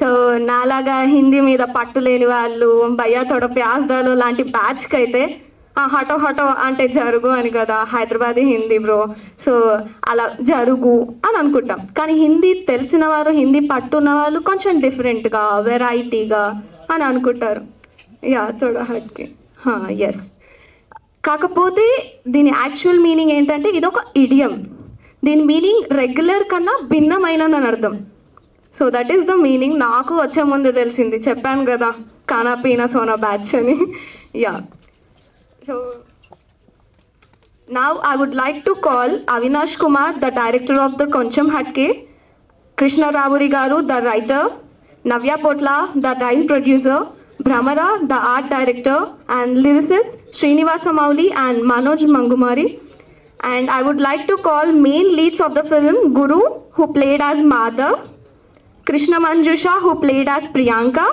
So నాలాగా హిందీ మీద పట్టు లేని వాళ్ళు భయ్యా తోడ ప్యాస్దాలు లాంటి బ్యాచ్కి అయితే ఆ హటో హటో అంటే జరుగు అని కదా హైదరాబాదీ హిందీ బ్రో. సో అలా జరుగు అని అనుకుంటాం. కానీ హిందీ తెలిసిన వారు హిందీ పట్టున్న వాళ్ళు కొంచెం డిఫరెంట్గా వెరైటీగా అని అనుకుంటారు. యా తోడ హట్కి. ఎస్ కాకపోతే దీని యాక్చువల్ మీనింగ్ ఏంటంటే ఇది ఒక ఇడియం దీని మీనింగ్ రెగ్యులర్ కన్నా భిన్నమైనదని అర్థం. So that is the meaning నాకు వచ్చే ముందు తెలిసింది. చెప్పాను కదా కానా పీనా సోనా బ్యాచ్ అని. Yeah so now I would like to call Avinash Kumar the director of the Konchem Hatke Krishnaravuri garu the writer Navya Potla the line producer Bhramara the art director and lyricist Srinivasa Mouli and Manoj Mangumari and I would like to call main leads of the film Guru who played as Madhav Krishna Manjusha, who played as Priyanka.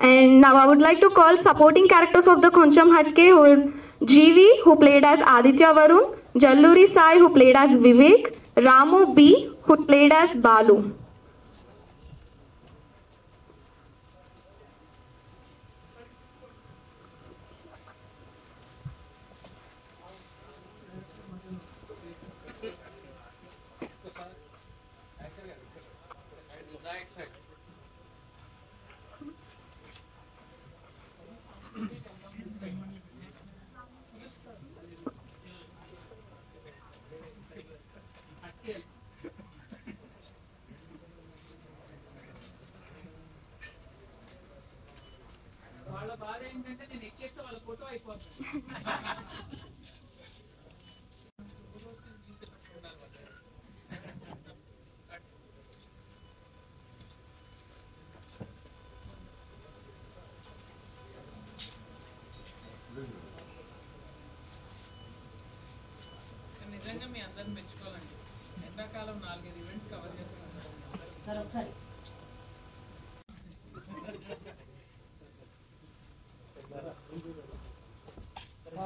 And now I would like to call supporting characters of the Koncham Hatke, who is GV, who played as Aditya Varun, Jalluri Sai, who played as Vivek, Ramu B, who played as Balu. వాళ్ళ బాధ ఏంటంటే నేను ఎక్కేస్తే వాళ్ళ photo అయిపోతుంది నిజంగా మీ అందరిని మెచ్చుకోవాలండి ఎండాకాలం నాలుగైదు ఈవెంట్స్ కవర్ చేస్తున్నాను వాళ్ళు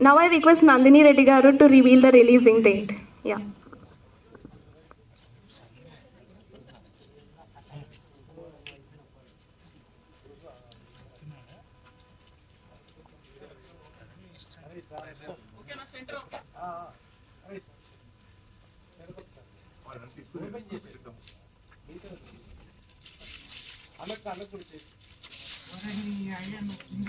Now I request Nandini Reddy Garu to reveal the releasing date. Yeah. ఓకేనా సెంటర్ ఓకే అయ్యా నువ్వు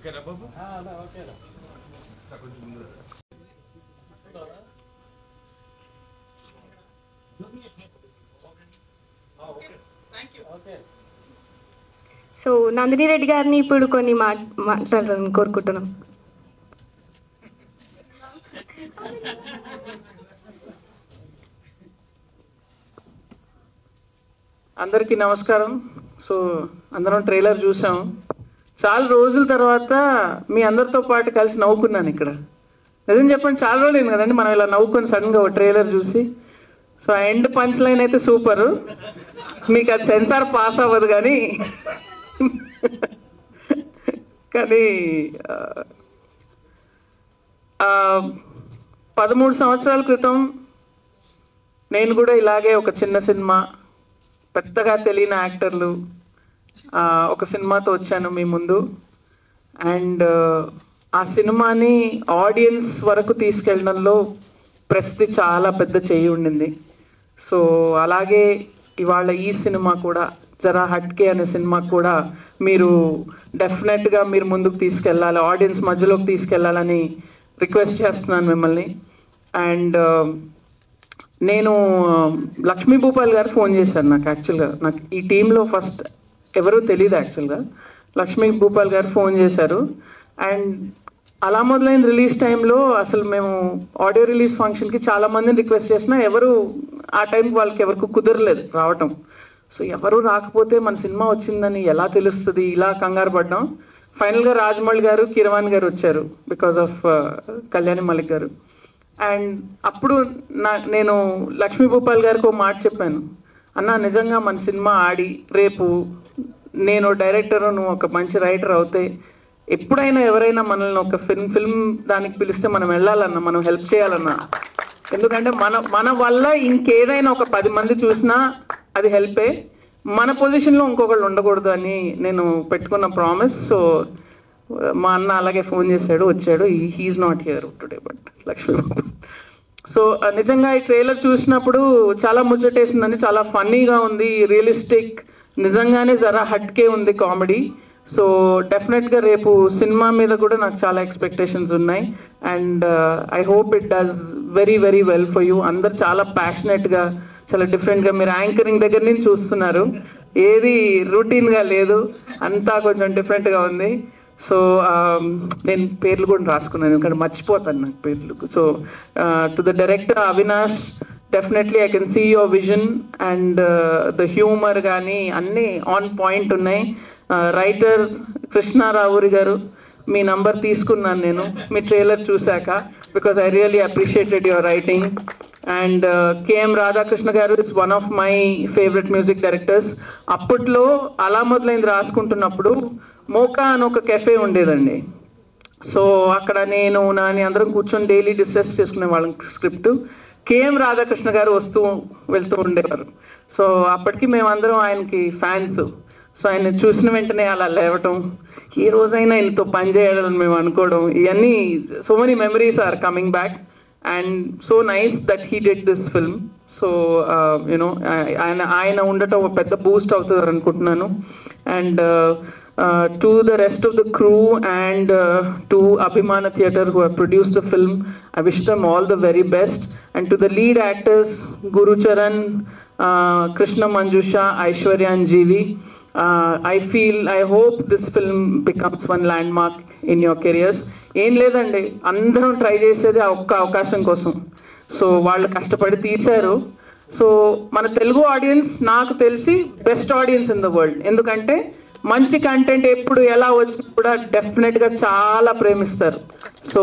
ఓకేనా బాబు. Thank you so Nandini Reddy గారిని ఇప్పుడు కొన్ని మాట్లాడాలని కోరుకుంటున్నాం. అందరికీ నమస్కారం. సో అందరం ట్రైలర్ చూసాం. చాలా రోజుల తర్వాత మీ అందరితో పాటు కలిసి నవ్వుకున్నాను ఇక్కడ. నిజం చెప్పండి చాలా రోజులు కదండి మనం ఇలా నవ్వుకొని సడన్గా ఒక ట్రైలర్ చూసి. సో ఎండ్ పంచ్ లైన్ అయితే సూపరు. మీకు అది సెన్సార్ పాస్ అవ్వదు కానీ. కానీ పదమూడు సంవత్సరాల క్రితం నేను కూడా ఇలాగే ఒక చిన్న సినిమా పెద్దగా తెలియని యాక్టర్లు ఒక సినిమాతో వచ్చాను మీ ముందు. అండ్ ఆ సినిమాని ఆడియన్స్ వరకు తీసుకెళ్ళడంలో ప్రెస్ది చాలా పెద్ద చేయి ఉండింది. సో అలాగే ఇవాళ ఈ సినిమా కూడా జరా హట్కే అనే సినిమా కూడా మీరు డెఫినెట్గా మీరు ముందుకు తీసుకెళ్ళాలి ఆడియన్స్ మధ్యలోకి తీసుకెళ్ళాలని రిక్వెస్ట్ చేస్తున్నాను మిమ్మల్ని. అండ్ నేను లక్ష్మీ భూపాల్ గారు ఫోన్ చేశాను నాకు యాక్చువల్గా. నాకు ఈ టీంలో ఫస్ట్ ఎవరూ తెలియదు యాక్చువల్గా లక్ష్మీ భూపాల్ గారు ఫోన్ చేశారు. అండ్ అలా మొదలైన రిలీజ్ టైంలో అసలు మేము ఆడియో రిలీజ్ ఫంక్షన్కి చాలా మందిని రిక్వెస్ట్ చేసినా ఎవరు ఆ టైంకి వాళ్ళకి ఎవరికి కుదరలేదు రావటం. సో ఎవరు రాకపోతే మన సినిమా వచ్చిందని ఎలా తెలుస్తుంది? ఇలా కంగారు పడ్డాం. ఫైనల్గా రాజమౌళి గారు కిరవాణి గారు వచ్చారు because of uh, Kalyani Malik garu. And అప్పుడు నా నేను లక్ష్మీ భూపాల్ గారికి ఒక మాట చెప్పాను. అన్న నిజంగా మన సినిమా ఆడి రేపు నేను డైరెక్టర్ నువ్వు ఒక మంచి రైటర్ అవుతే ఎప్పుడైనా ఎవరైనా మనల్ని ఒక ఫిల్మ్ ఫిల్మ్ దానికి పిలిస్తే మనం వెళ్ళాలన్నా మనం హెల్ప్ చేయాలన్నా. ఎందుకంటే మన మన వల్ల ఇంకేదైనా ఒక పది మంది చూసినా అది హెల్పే మన పొజిషన్లో ఇంకొకళ్ళు ఉండకూడదు అని నేను పెట్టుకున్న ప్రామిస్ సో మా అన్న అలాగే ఫోన్ చేశాడు వచ్చాడు. He's not here today but Lakshmi so నిజంగా ఈ ట్రైలర్ చూసినప్పుడు చాలా ముచ్చటేసిందని చాలా ఫన్నీగా ఉంది రియలిస్టిక్ నిజంగానే జరా హట్కే ఉంది కామెడీ. సో డెఫినెట్గా రేపు సినిమా మీద కూడా నాకు చాలా ఎక్స్పెక్టేషన్స్ ఉన్నాయి. And I hope it does very very well for you అందరు చాలా ప్యాషనెట్గా చాలా డిఫరెంట్గా మీరు యాంకరింగ్ దగ్గర నుంచి చూస్తున్నారు. ఏది రొటీన్గా లేదు అంతా కొంచెం డిఫరెంట్గా ఉంది. సో um, నేను పేర్లు కూడా రాసుకున్నాను ఎందుకంటే మర్చిపోతాను నాకు పేర్లు. So to the director Avinash definitely I can see your vision and the humour కానీ అన్నీ ఆన్ పాయింట్ ఉన్నాయి. Uh, రైటర్ కృష్ణారావురి గారు మీ నంబర్ తీసుకున్నాను నేను. మీ ట్రైలర్ చూశాక because I really appreciated your writing and K M Radhakrishna garu it's one of my favourite music directors అప్పట్లో అలా మొదలైంది రాసుకుంటున్నప్పుడు మోకా అని ఒక కెఫే ఉండేదండి. సో అక్కడ నేను నాని అందరం కూర్చొని డైలీ డిస్కస్ చేసుకునే వాళ్ళం స్క్రిప్ట్ కేఎం రాధాకృష్ణ గారు వస్తూ వెళ్తూ ఉండేవారు. సో అప్పటికి మేమందరం ఆయనకి ఫ్యాన్స్. సో ఆయన చూసిన వెంటనే అలా లేవటం ఈ రోజైనా ఆయనతో పని చేయాలని మేము అనుకోవడం ఇవన్నీ so many memories are coming back and so nice that he did this film so you know ఆయన ఆయన ఉండటం ఒక పెద్ద బూస్ట్ అవుతుంది అనుకుంటున్నాను and to the rest of the crew and to Abhimana theatre who produce the film I wish them all the very best and to the lead actors Gurucharan Krishna Manjusha ఐశ్వర్యాన్ G V I feel I hope this film becomes one landmark in your careers ఏం లేదండి అందరం try చేసేది ఆ ఒక్క అవకాశం కోసం. So వాళ్ళు కష్టపడి తీశారు. సో మన తెలుగు ఆడియన్స్ నాకు తెలిసి best audience in the world ఎందుకంటే మంచి కంటెంట్ ఎప్పుడు ఎలా వచ్చి కూడా డెఫినెట్గా చాలా ప్రేమిస్తారు. సో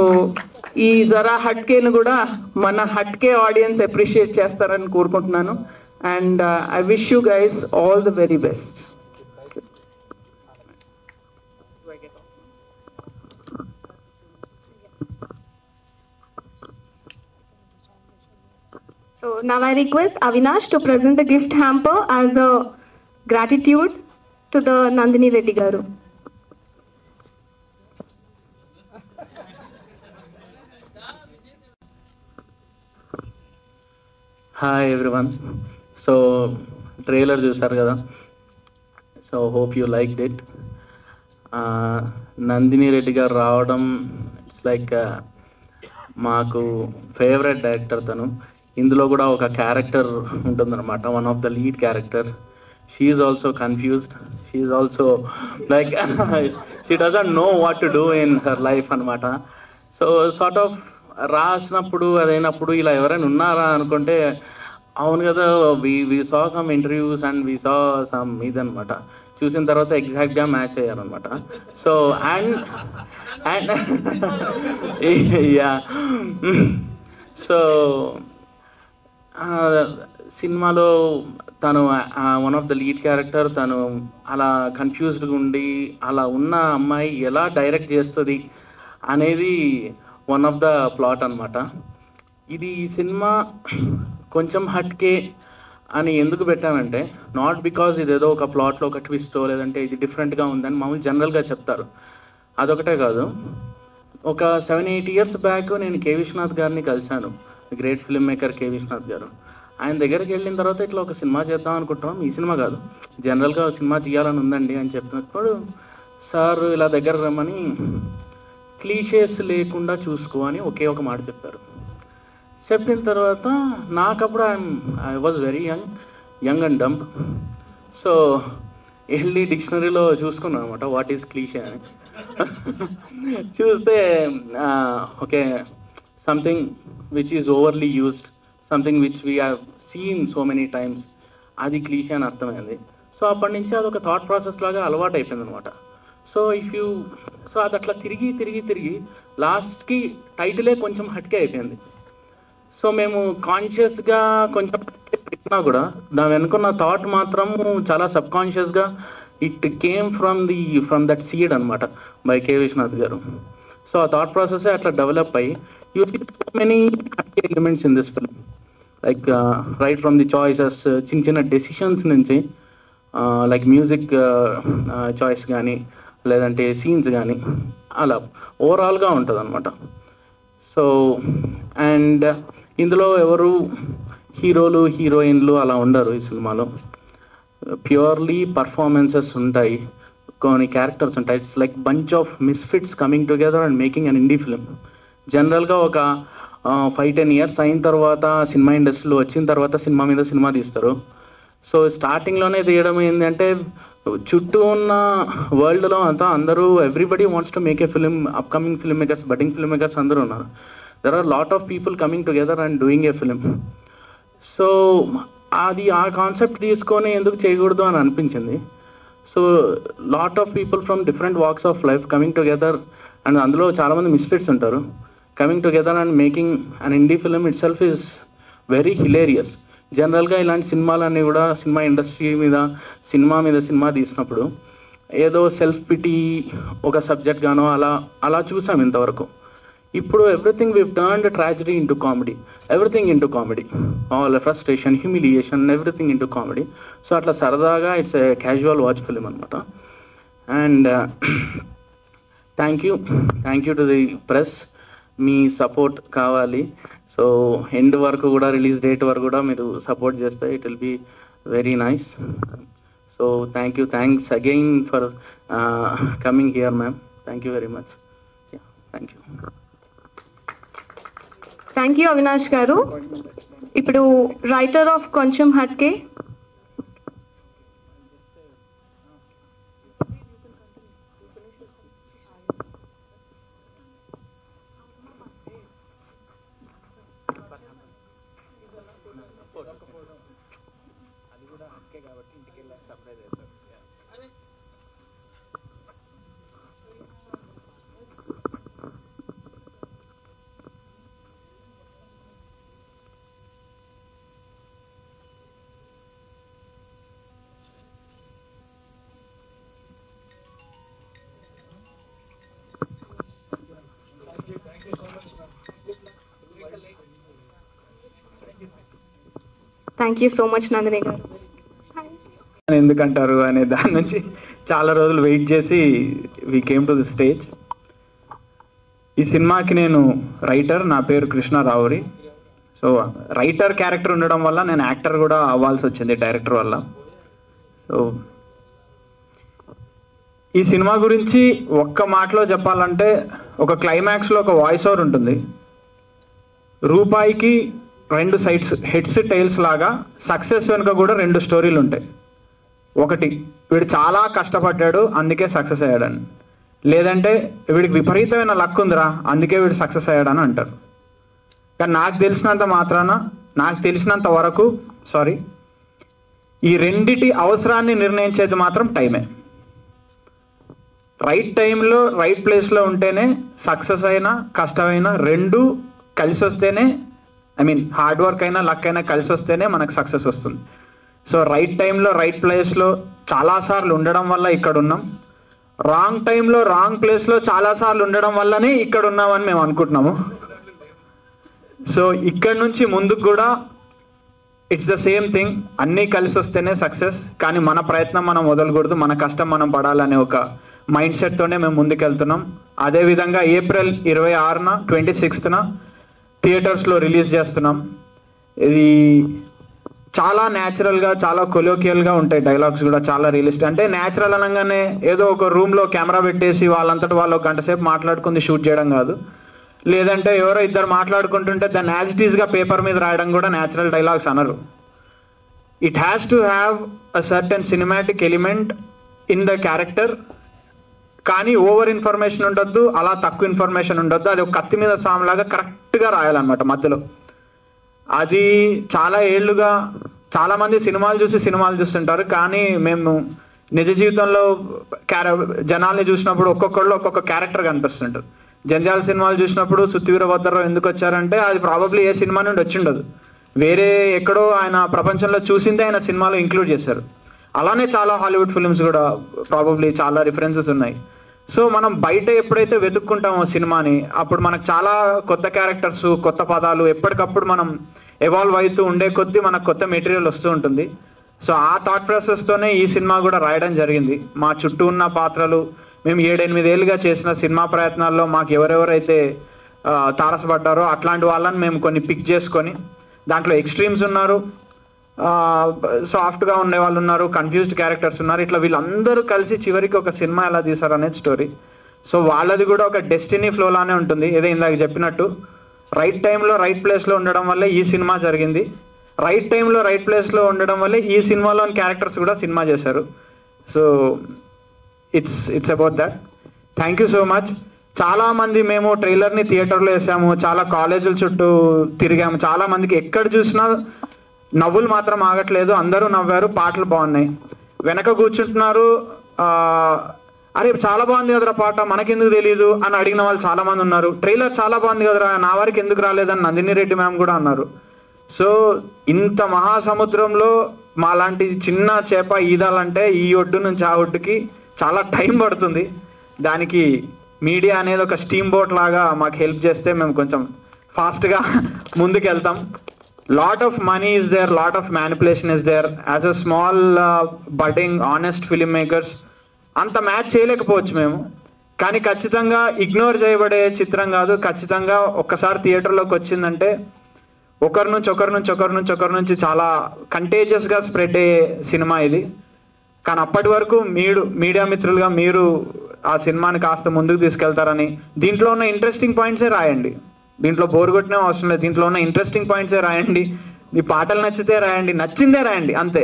ఈ జరా హట్కేను కూడా మన హట్కే ఆడియన్స్ అప్రిషియేట్ చేస్తారని కోరుకుంటున్నాను. And I wish you guys all the very best So now I request Avinash to present the gift hamper as a gratitude. To the Nandini Reddy గారు. హాయ్ ఎవ్రీవన్ సో ట్రైలర్ చూసారు కదా? So hope you like it Nandini Reddy garu రావడం it's like uh, మాకు favourite director తను. ఇందులో కూడా ఒక character ఉంటుందన్నమాట one of the lead character she's also confused she's also like she doesn't know what to do in her life అనమాట so sort of రాసినప్పుడు అదైనప్పుడు ఇలా ఎవరైనా ఉన్నారా అనుకుంటే అవును కదా we we saw some interviews and we saw some ఇదనమాట చూసిన తర్వాత ఎగ్జాక్ట్గా match అయ్యారనమాట so and and yeah so సినిమాలో తను one of the lead character తను అలా కన్ఫ్యూజ్డ్గా ఉండి అలా ఉన్న అమ్మాయి ఎలా డైరెక్ట్ చేస్తుంది అనేది వన్ ఆఫ్ ద ప్లాట్ అనమాట ఇది సినిమా కొంచెం హట్కే అని ఎందుకు పెట్టామంటే నాట్ బికాజ్ ఇదేదో ఒక ప్లాట్లో ఒక ట్విస్టో లేదంటే ఇది డిఫరెంట్గా ఉందని మామూలు జనరల్గా చెప్తారు. అదొకటే కాదు. ఒక సెవెన్ ఎయిట్ ఇయర్స్ బ్యాక్ నేను కే విశ్వనాథ్ గారిని కలిశాను. Great filmmaker K Viswanath garu. ఆయన దగ్గరికి వెళ్ళిన తర్వాత ఇట్లా ఒక సినిమా చేద్దాం అనుకుంటున్నాం. ఈ సినిమా కాదు. జనరల్గా సినిమా తీయాలని ఉందండి అని చెప్పినప్పుడు సార్ ఇలా దగ్గర రమ్మని క్లీషేస్ లేకుండా చూసుకో అని ఒకే ఒక మాట చెప్పారు. చెప్పిన తర్వాత నాకప్పుడు I'm I was very young young and dumb. So వెళ్ళి డిక్షనరీలో చూసుకున్నాను అనమాట వాట్ ఈస్ క్లీషే అని. చూస్తే okay something which is overly used something which we have seen so many times అది క్లీషే అని అర్థమైంది. సో అప్పటి నుంచి అది ఒక థాట్ ప్రాసెస్ లాగా అలవాటు అయిపోయింది అనమాట సో ఇఫ్ యూ సో అది అట్లా తిరిగి తిరిగి తిరిగి లాస్ట్కి టైటిలే కొంచెం హట్కే అయిపోయింది. సో మేము కాన్షియస్గా కొంచెం పెట్టినా కూడా దాని వెనుకున్న థాట్ మాత్రం చాలా సబ్ కాన్షియస్గా it came from the from that seed అనమాట by K Viswanath garu. So ఆ థాట్ ప్రాసెస్ అట్లా డెవలప్ అయ్యి you see so many elements in this film like right from the choices చిన్న చిన్న డెసిషన్స్ నుంచి లైక్ మ్యూజిక్ చాయిస్ కానీ లేదంటే scenes కానీ అలా ఓవరాల్గా ఉంటుంది అనమాట సో అండ్ ఇందులో ఎవరు హీరోలు హీరోయిన్లు అలా ఉండరు ఈ సినిమాలో. ప్యూర్లీ పర్ఫార్మెన్సెస్ ఉంటాయి కొన్ని క్యారెక్టర్స్ ఉంటాయి. It's like bunch of misfits coming together and making an indie film జనరల్గా ఒక ఫైవ్ టెన్ ఇయర్స్ అయిన తర్వాత సినిమా ఇండస్ట్రీలో వచ్చిన తర్వాత సినిమా మీద సినిమా తీస్తారు. సో స్టార్టింగ్లోనే తీయడం ఏంటంటే చుట్టూ ఉన్న వరల్డ్లో అంతా అందరూ everybody wants to make a film upcoming filmmakers budding filmmakers అందరూ ఉన్నారు. There are lot of people coming together and doing a film so అది ఆ కాన్సెప్ట్ తీసుకొని ఎందుకు చేయకూడదు అని అనిపించింది. So lot of people from different walks of life coming together and అందులో చాలామంది మిస్ఫిట్స్ ఉంటారు. Coming together and making an indie film itself is very hilarious జనరల్గా ఇలాంటి సినిమాలన్నీ కూడా సినిమా ఇండస్ట్రీ మీద సినిమా మీద సినిమా తీసినప్పుడు ఏదో సెల్ఫ్ పిటీ ఒక సబ్జెక్ట్ గానో అలా అలా చూసాం ఇంతవరకు. ఇప్పుడు everything we've turn tragedy into comedy everything into comedy all frustration humiliation everything into comedy so అట్లా సరదాగా ఇట్స్ క్యాజువల్ వాచ్ ఫిలిం అనమాట and thank you thank you to the press me support కావాలి. సో ఎండ్ వరకు కూడా release date వరకు కూడా మీరు support చేస్తే it will be very nice so thank you thanks again for coming here ma'am thank you very much thank you thank you Avinash garu ఇప్పుడు writer of Konchem Hatke thank you so much Nandini garu. ఎందుకంటారు అనే దాని నుంచి చాలా రోజులు wait చేసి we came to the stage ఈ సినిమాకి నేను రైటర్ నా పేరు Krishna Ravuri. So writer character ఉండడం వల్ల నేను యాక్టర్ కూడా అవ్వాల్సి వచ్చింది డైరెక్టర్ వల్ల. సో ఈ సినిమా గురించి ఒక్క మాటలో చెప్పాలంటే ఒక క్లైమాక్స్లో ఒక వాయిస్ ఓవర్ ఉంటుంది. రూపాయికి రెండు సైడ్స్ హెడ్స్ టైల్స్ లాగా సక్సెస్ వెనుక కూడా రెండు స్టోరీలు ఉంటాయి. ఒకటి వీడు చాలా కష్టపడ్డాడు అందుకే సక్సెస్ అయ్యాడని. లేదంటే వీడికి విపరీతమైన లక్ ఉందిరా అందుకే వీడు సక్సెస్ అయ్యాడని అంటారు. కానీ నాకు తెలిసినంత మాత్రాన నాకు తెలిసినంత వరకు సారీ ఈ రెండిటి అవసరాన్ని నిర్ణయించేది మాత్రం టైమే రైట్ టైంలో రైట్ ప్లేస్లో ఉంటేనే సక్సెస్ అయినా కష్టమైనా రెండు కలిసి వస్తేనే ఐ మీన్ హార్డ్ వర్క్ అయినా లక్ అయినా కలిసి వస్తేనే మనకు సక్సెస్ వస్తుంది. సో రైట్ టైంలో రైట్ ప్లేస్లో చాలాసార్లు ఉండడం వల్ల ఇక్కడ ఉన్నాం. రాంగ్ టైంలో రాంగ్ ప్లేస్లో చాలాసార్లు ఉండడం వల్లనే ఇక్కడ ఉన్నామని మేము అనుకుంటున్నాము. సో ఇక్కడ నుంచి ముందుకు కూడా ఇట్స్ ద సేమ్ థింగ్ అన్నీ కలిసి వస్తేనే సక్సెస్ కానీ మన ప్రయత్నం మనం వదలకూడదు. మన కష్టం మనం పడాలనే ఒక మైండ్ సెట్తోనే మేము ముందుకెళ్తున్నాం. అదేవిధంగా ఏప్రిల్ ఇరవై ఆరున ట్వంటీ సిక్స్త్న థియేటర్స్లో రిలీజ్ చేస్తున్నాం. ఇది చాలా న్యాచురల్గా చాలా కొలోకియల్గా ఉంటాయి డైలాగ్స్ కూడా చాలా రియలిస్ట్ అంటే న్యాచురల్ అనగానే ఏదో ఒక రూమ్లో కెమెరా పెట్టేసి వాళ్ళంతటి వాళ్ళు ఒక గంట సేపు మాట్లాడుకుంది షూట్ చేయడం కాదు. లేదంటే ఎవరో ఇద్దరు మాట్లాడుకుంటుంటే దాన్ని యాజ్ ఇట్ ఈస్గా పేపర్ మీద రాయడం కూడా న్యాచురల్ డైలాగ్స్ అనరు. It has to have a certain cinematic element in the character కానీ ఓవర్ ఇన్ఫర్మేషన్ ఉండొద్దు అలా తక్కువ ఇన్ఫర్మేషన్ ఉండొద్దు. అది ఒక కత్తి మీద సామ్లాగా కరెక్ట్గా రాయాలన్నమాట మధ్యలో. అది చాలా ఏళ్ళుగా చాలామంది సినిమాలు చూసి సినిమాలు చూస్తుంటారు కానీ మేము నిజ జీవితంలో క్యార జనాల్ని చూసినప్పుడు ఒక్కొక్కళ్ళు ఒక్కొక్క క్యారెక్టర్ కనిపిస్తుంటారు జంధ్యాల సినిమాలు చూసినప్పుడు సుత్తివీర భద్రరావు ఎందుకు వచ్చారంటే అది ప్రాబబ్లీ ఏ సినిమా నుండి వచ్చిండదు. వేరే ఎక్కడో ఆయన ప్రపంచంలో చూసిందే ఆయన సినిమాలో ఇంక్లూడ్ చేశారు. అలానే చాలా హాలీవుడ్ ఫిల్మ్స్ కూడా ప్రాబబ్లీ చాలా రిఫరెన్సెస్ ఉన్నాయి. సో మనం బయట ఎప్పుడైతే వెతుక్కుంటామో సినిమాని అప్పుడు మనకు చాలా కొత్త క్యారెక్టర్స్ కొత్త పదాలు ఎప్పటికప్పుడు మనం ఎవాల్వ్ అవుతూ ఉండే కొద్దీ మనకు కొత్త మెటీరియల్ వస్తూ ఉంటుంది. సో ఆ థాట్ ప్రాసెస్తోనే ఈ సినిమా కూడా రాయడం జరిగింది. మా చుట్టూ ఉన్న పాత్రలు మేము ఏడెనిమిదేళ్ళుగా చేసిన సినిమా ప్రయత్నాల్లో మాకు ఎవరెవరైతే తారసపడ్డారో అట్లాంటి వాళ్ళని మేము కొన్ని పిక్ చేసుకొని దాంట్లో ఎక్స్ట్రీమ్స్ ఉన్నారు. సాఫ్ట్గా ఉండే వాళ్ళు ఉన్నారు కన్ఫ్యూజ్డ్ క్యారెక్టర్స్ ఉన్నారు. ఇట్లా వీళ్ళందరూ కలిసి చివరికి ఒక సినిమా ఎలా తీశారు అనేది స్టోరీ సో వాళ్ళది కూడా ఒక డెస్టినీ ఫ్లోలానే ఉంటుంది. ఏదో ఇందాక చెప్పినట్టు రైట్ టైంలో రైట్ ప్లేస్లో ఉండడం వల్లే ఈ సినిమా జరిగింది. రైట్ టైంలో రైట్ ప్లేస్లో ఉండడం వల్లే ఈ సినిమాలోని క్యారెక్టర్స్ కూడా సినిమా చేశారు. So it's it's about that thank you so much చాలా మంది మేము ట్రైలర్ని థియేటర్లో వేసాము. చాలా కాలేజీల చుట్టూ తిరిగాము. చాలా మందికి ఎక్కడ చూసినా నవ్వులు మాత్రం ఆగట్లేదు. అందరూ నవ్వారు. పాటలు బాగున్నాయి. వెనక కూర్చుంటున్నారు. అరే చాలా బాగుంది కదరా పాట. మనకెందుకు తెలియదు అని అడిగిన వాళ్ళు చాలా మంది ఉన్నారు. ట్రైలర్ చాలా బాగుంది కదరా. నా వారికి ఎందుకు రాలేదని నందిని రెడ్డి మ్యామ్ కూడా అన్నారు. సో ఇంత మహాసముద్రంలో మా లాంటి చిన్న చేప ఈదాలంటే ఈ ఒడ్డు నుంచి ఆ ఒడ్డుకి చాలా టైం పడుతుంది. దానికి మీడియా అనేది ఒక స్టీమ్ బోట్ లాగా మాకు హెల్ప్ చేస్తే మేము కొంచెం ఫాస్ట్గా ముందుకు వెళ్తాం lot of money is there lot of manipulation is there as a small budding honest film makers అంత మ్యాచ్ చేయలేకపోవచ్చు మేము. కానీ ఖచ్చితంగా ఇగ్నోర్ చేయబడే చిత్రం కాదు. ఖచ్చితంగా ఒక్కసారి థియేటర్లోకి వచ్చిందంటే ఒకరి నుంచి ఒకరి నుంచి ఒకరి నుంచి ఒకరి నుంచి చాలా కంటేజియస్గా స్ప్రెడ్ అయ్యే సినిమా ఇది. కానీ అప్పటి వరకు మీరు మీడియా మిత్రులుగా మీరు ఆ సినిమాని కాస్త ముందుకు తీసుకెళ్తారని దీంట్లో ఉన్న ఇంట్రెస్టింగ్ పాయింట్సే రాయండి. దీంట్లో బోర్ కొట్టిన అవసరం లేదు. దీంట్లో ఉన్న ఇంట్రెస్టింగ్ పాయింట్సే రాయండి. మీ పాటలు నచ్చితే రాయండి. నచ్చిందే రాయండి. అంతే.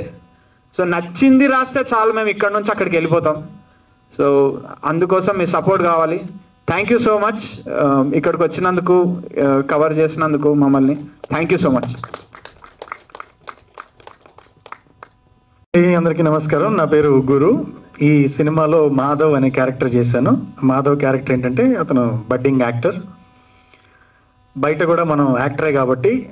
సో నచ్చింది రాస్తే చాలు. మేము ఇక్కడ నుంచి అక్కడికి వెళ్ళిపోతాం. సో అందుకోసం మీ సపోర్ట్ కావాలి. థ్యాంక్ యూ సో మచ్ ఇక్కడికి వచ్చినందుకు uh, కవర్ చేసినందుకు మమ్మల్ని. థ్యాంక్ యూ సో మచ్ అందరికీ నమస్కారం. నా పేరు గురు. ఈ సినిమాలో మాధవ్ అనే క్యారెక్టర్ చేశాను. మాధవ్ క్యారెక్టర్ ఏంటంటే అతను బడ్డింగ్ యాక్టర్ బయట కూడా మనం యాక్టరే కాబట్టి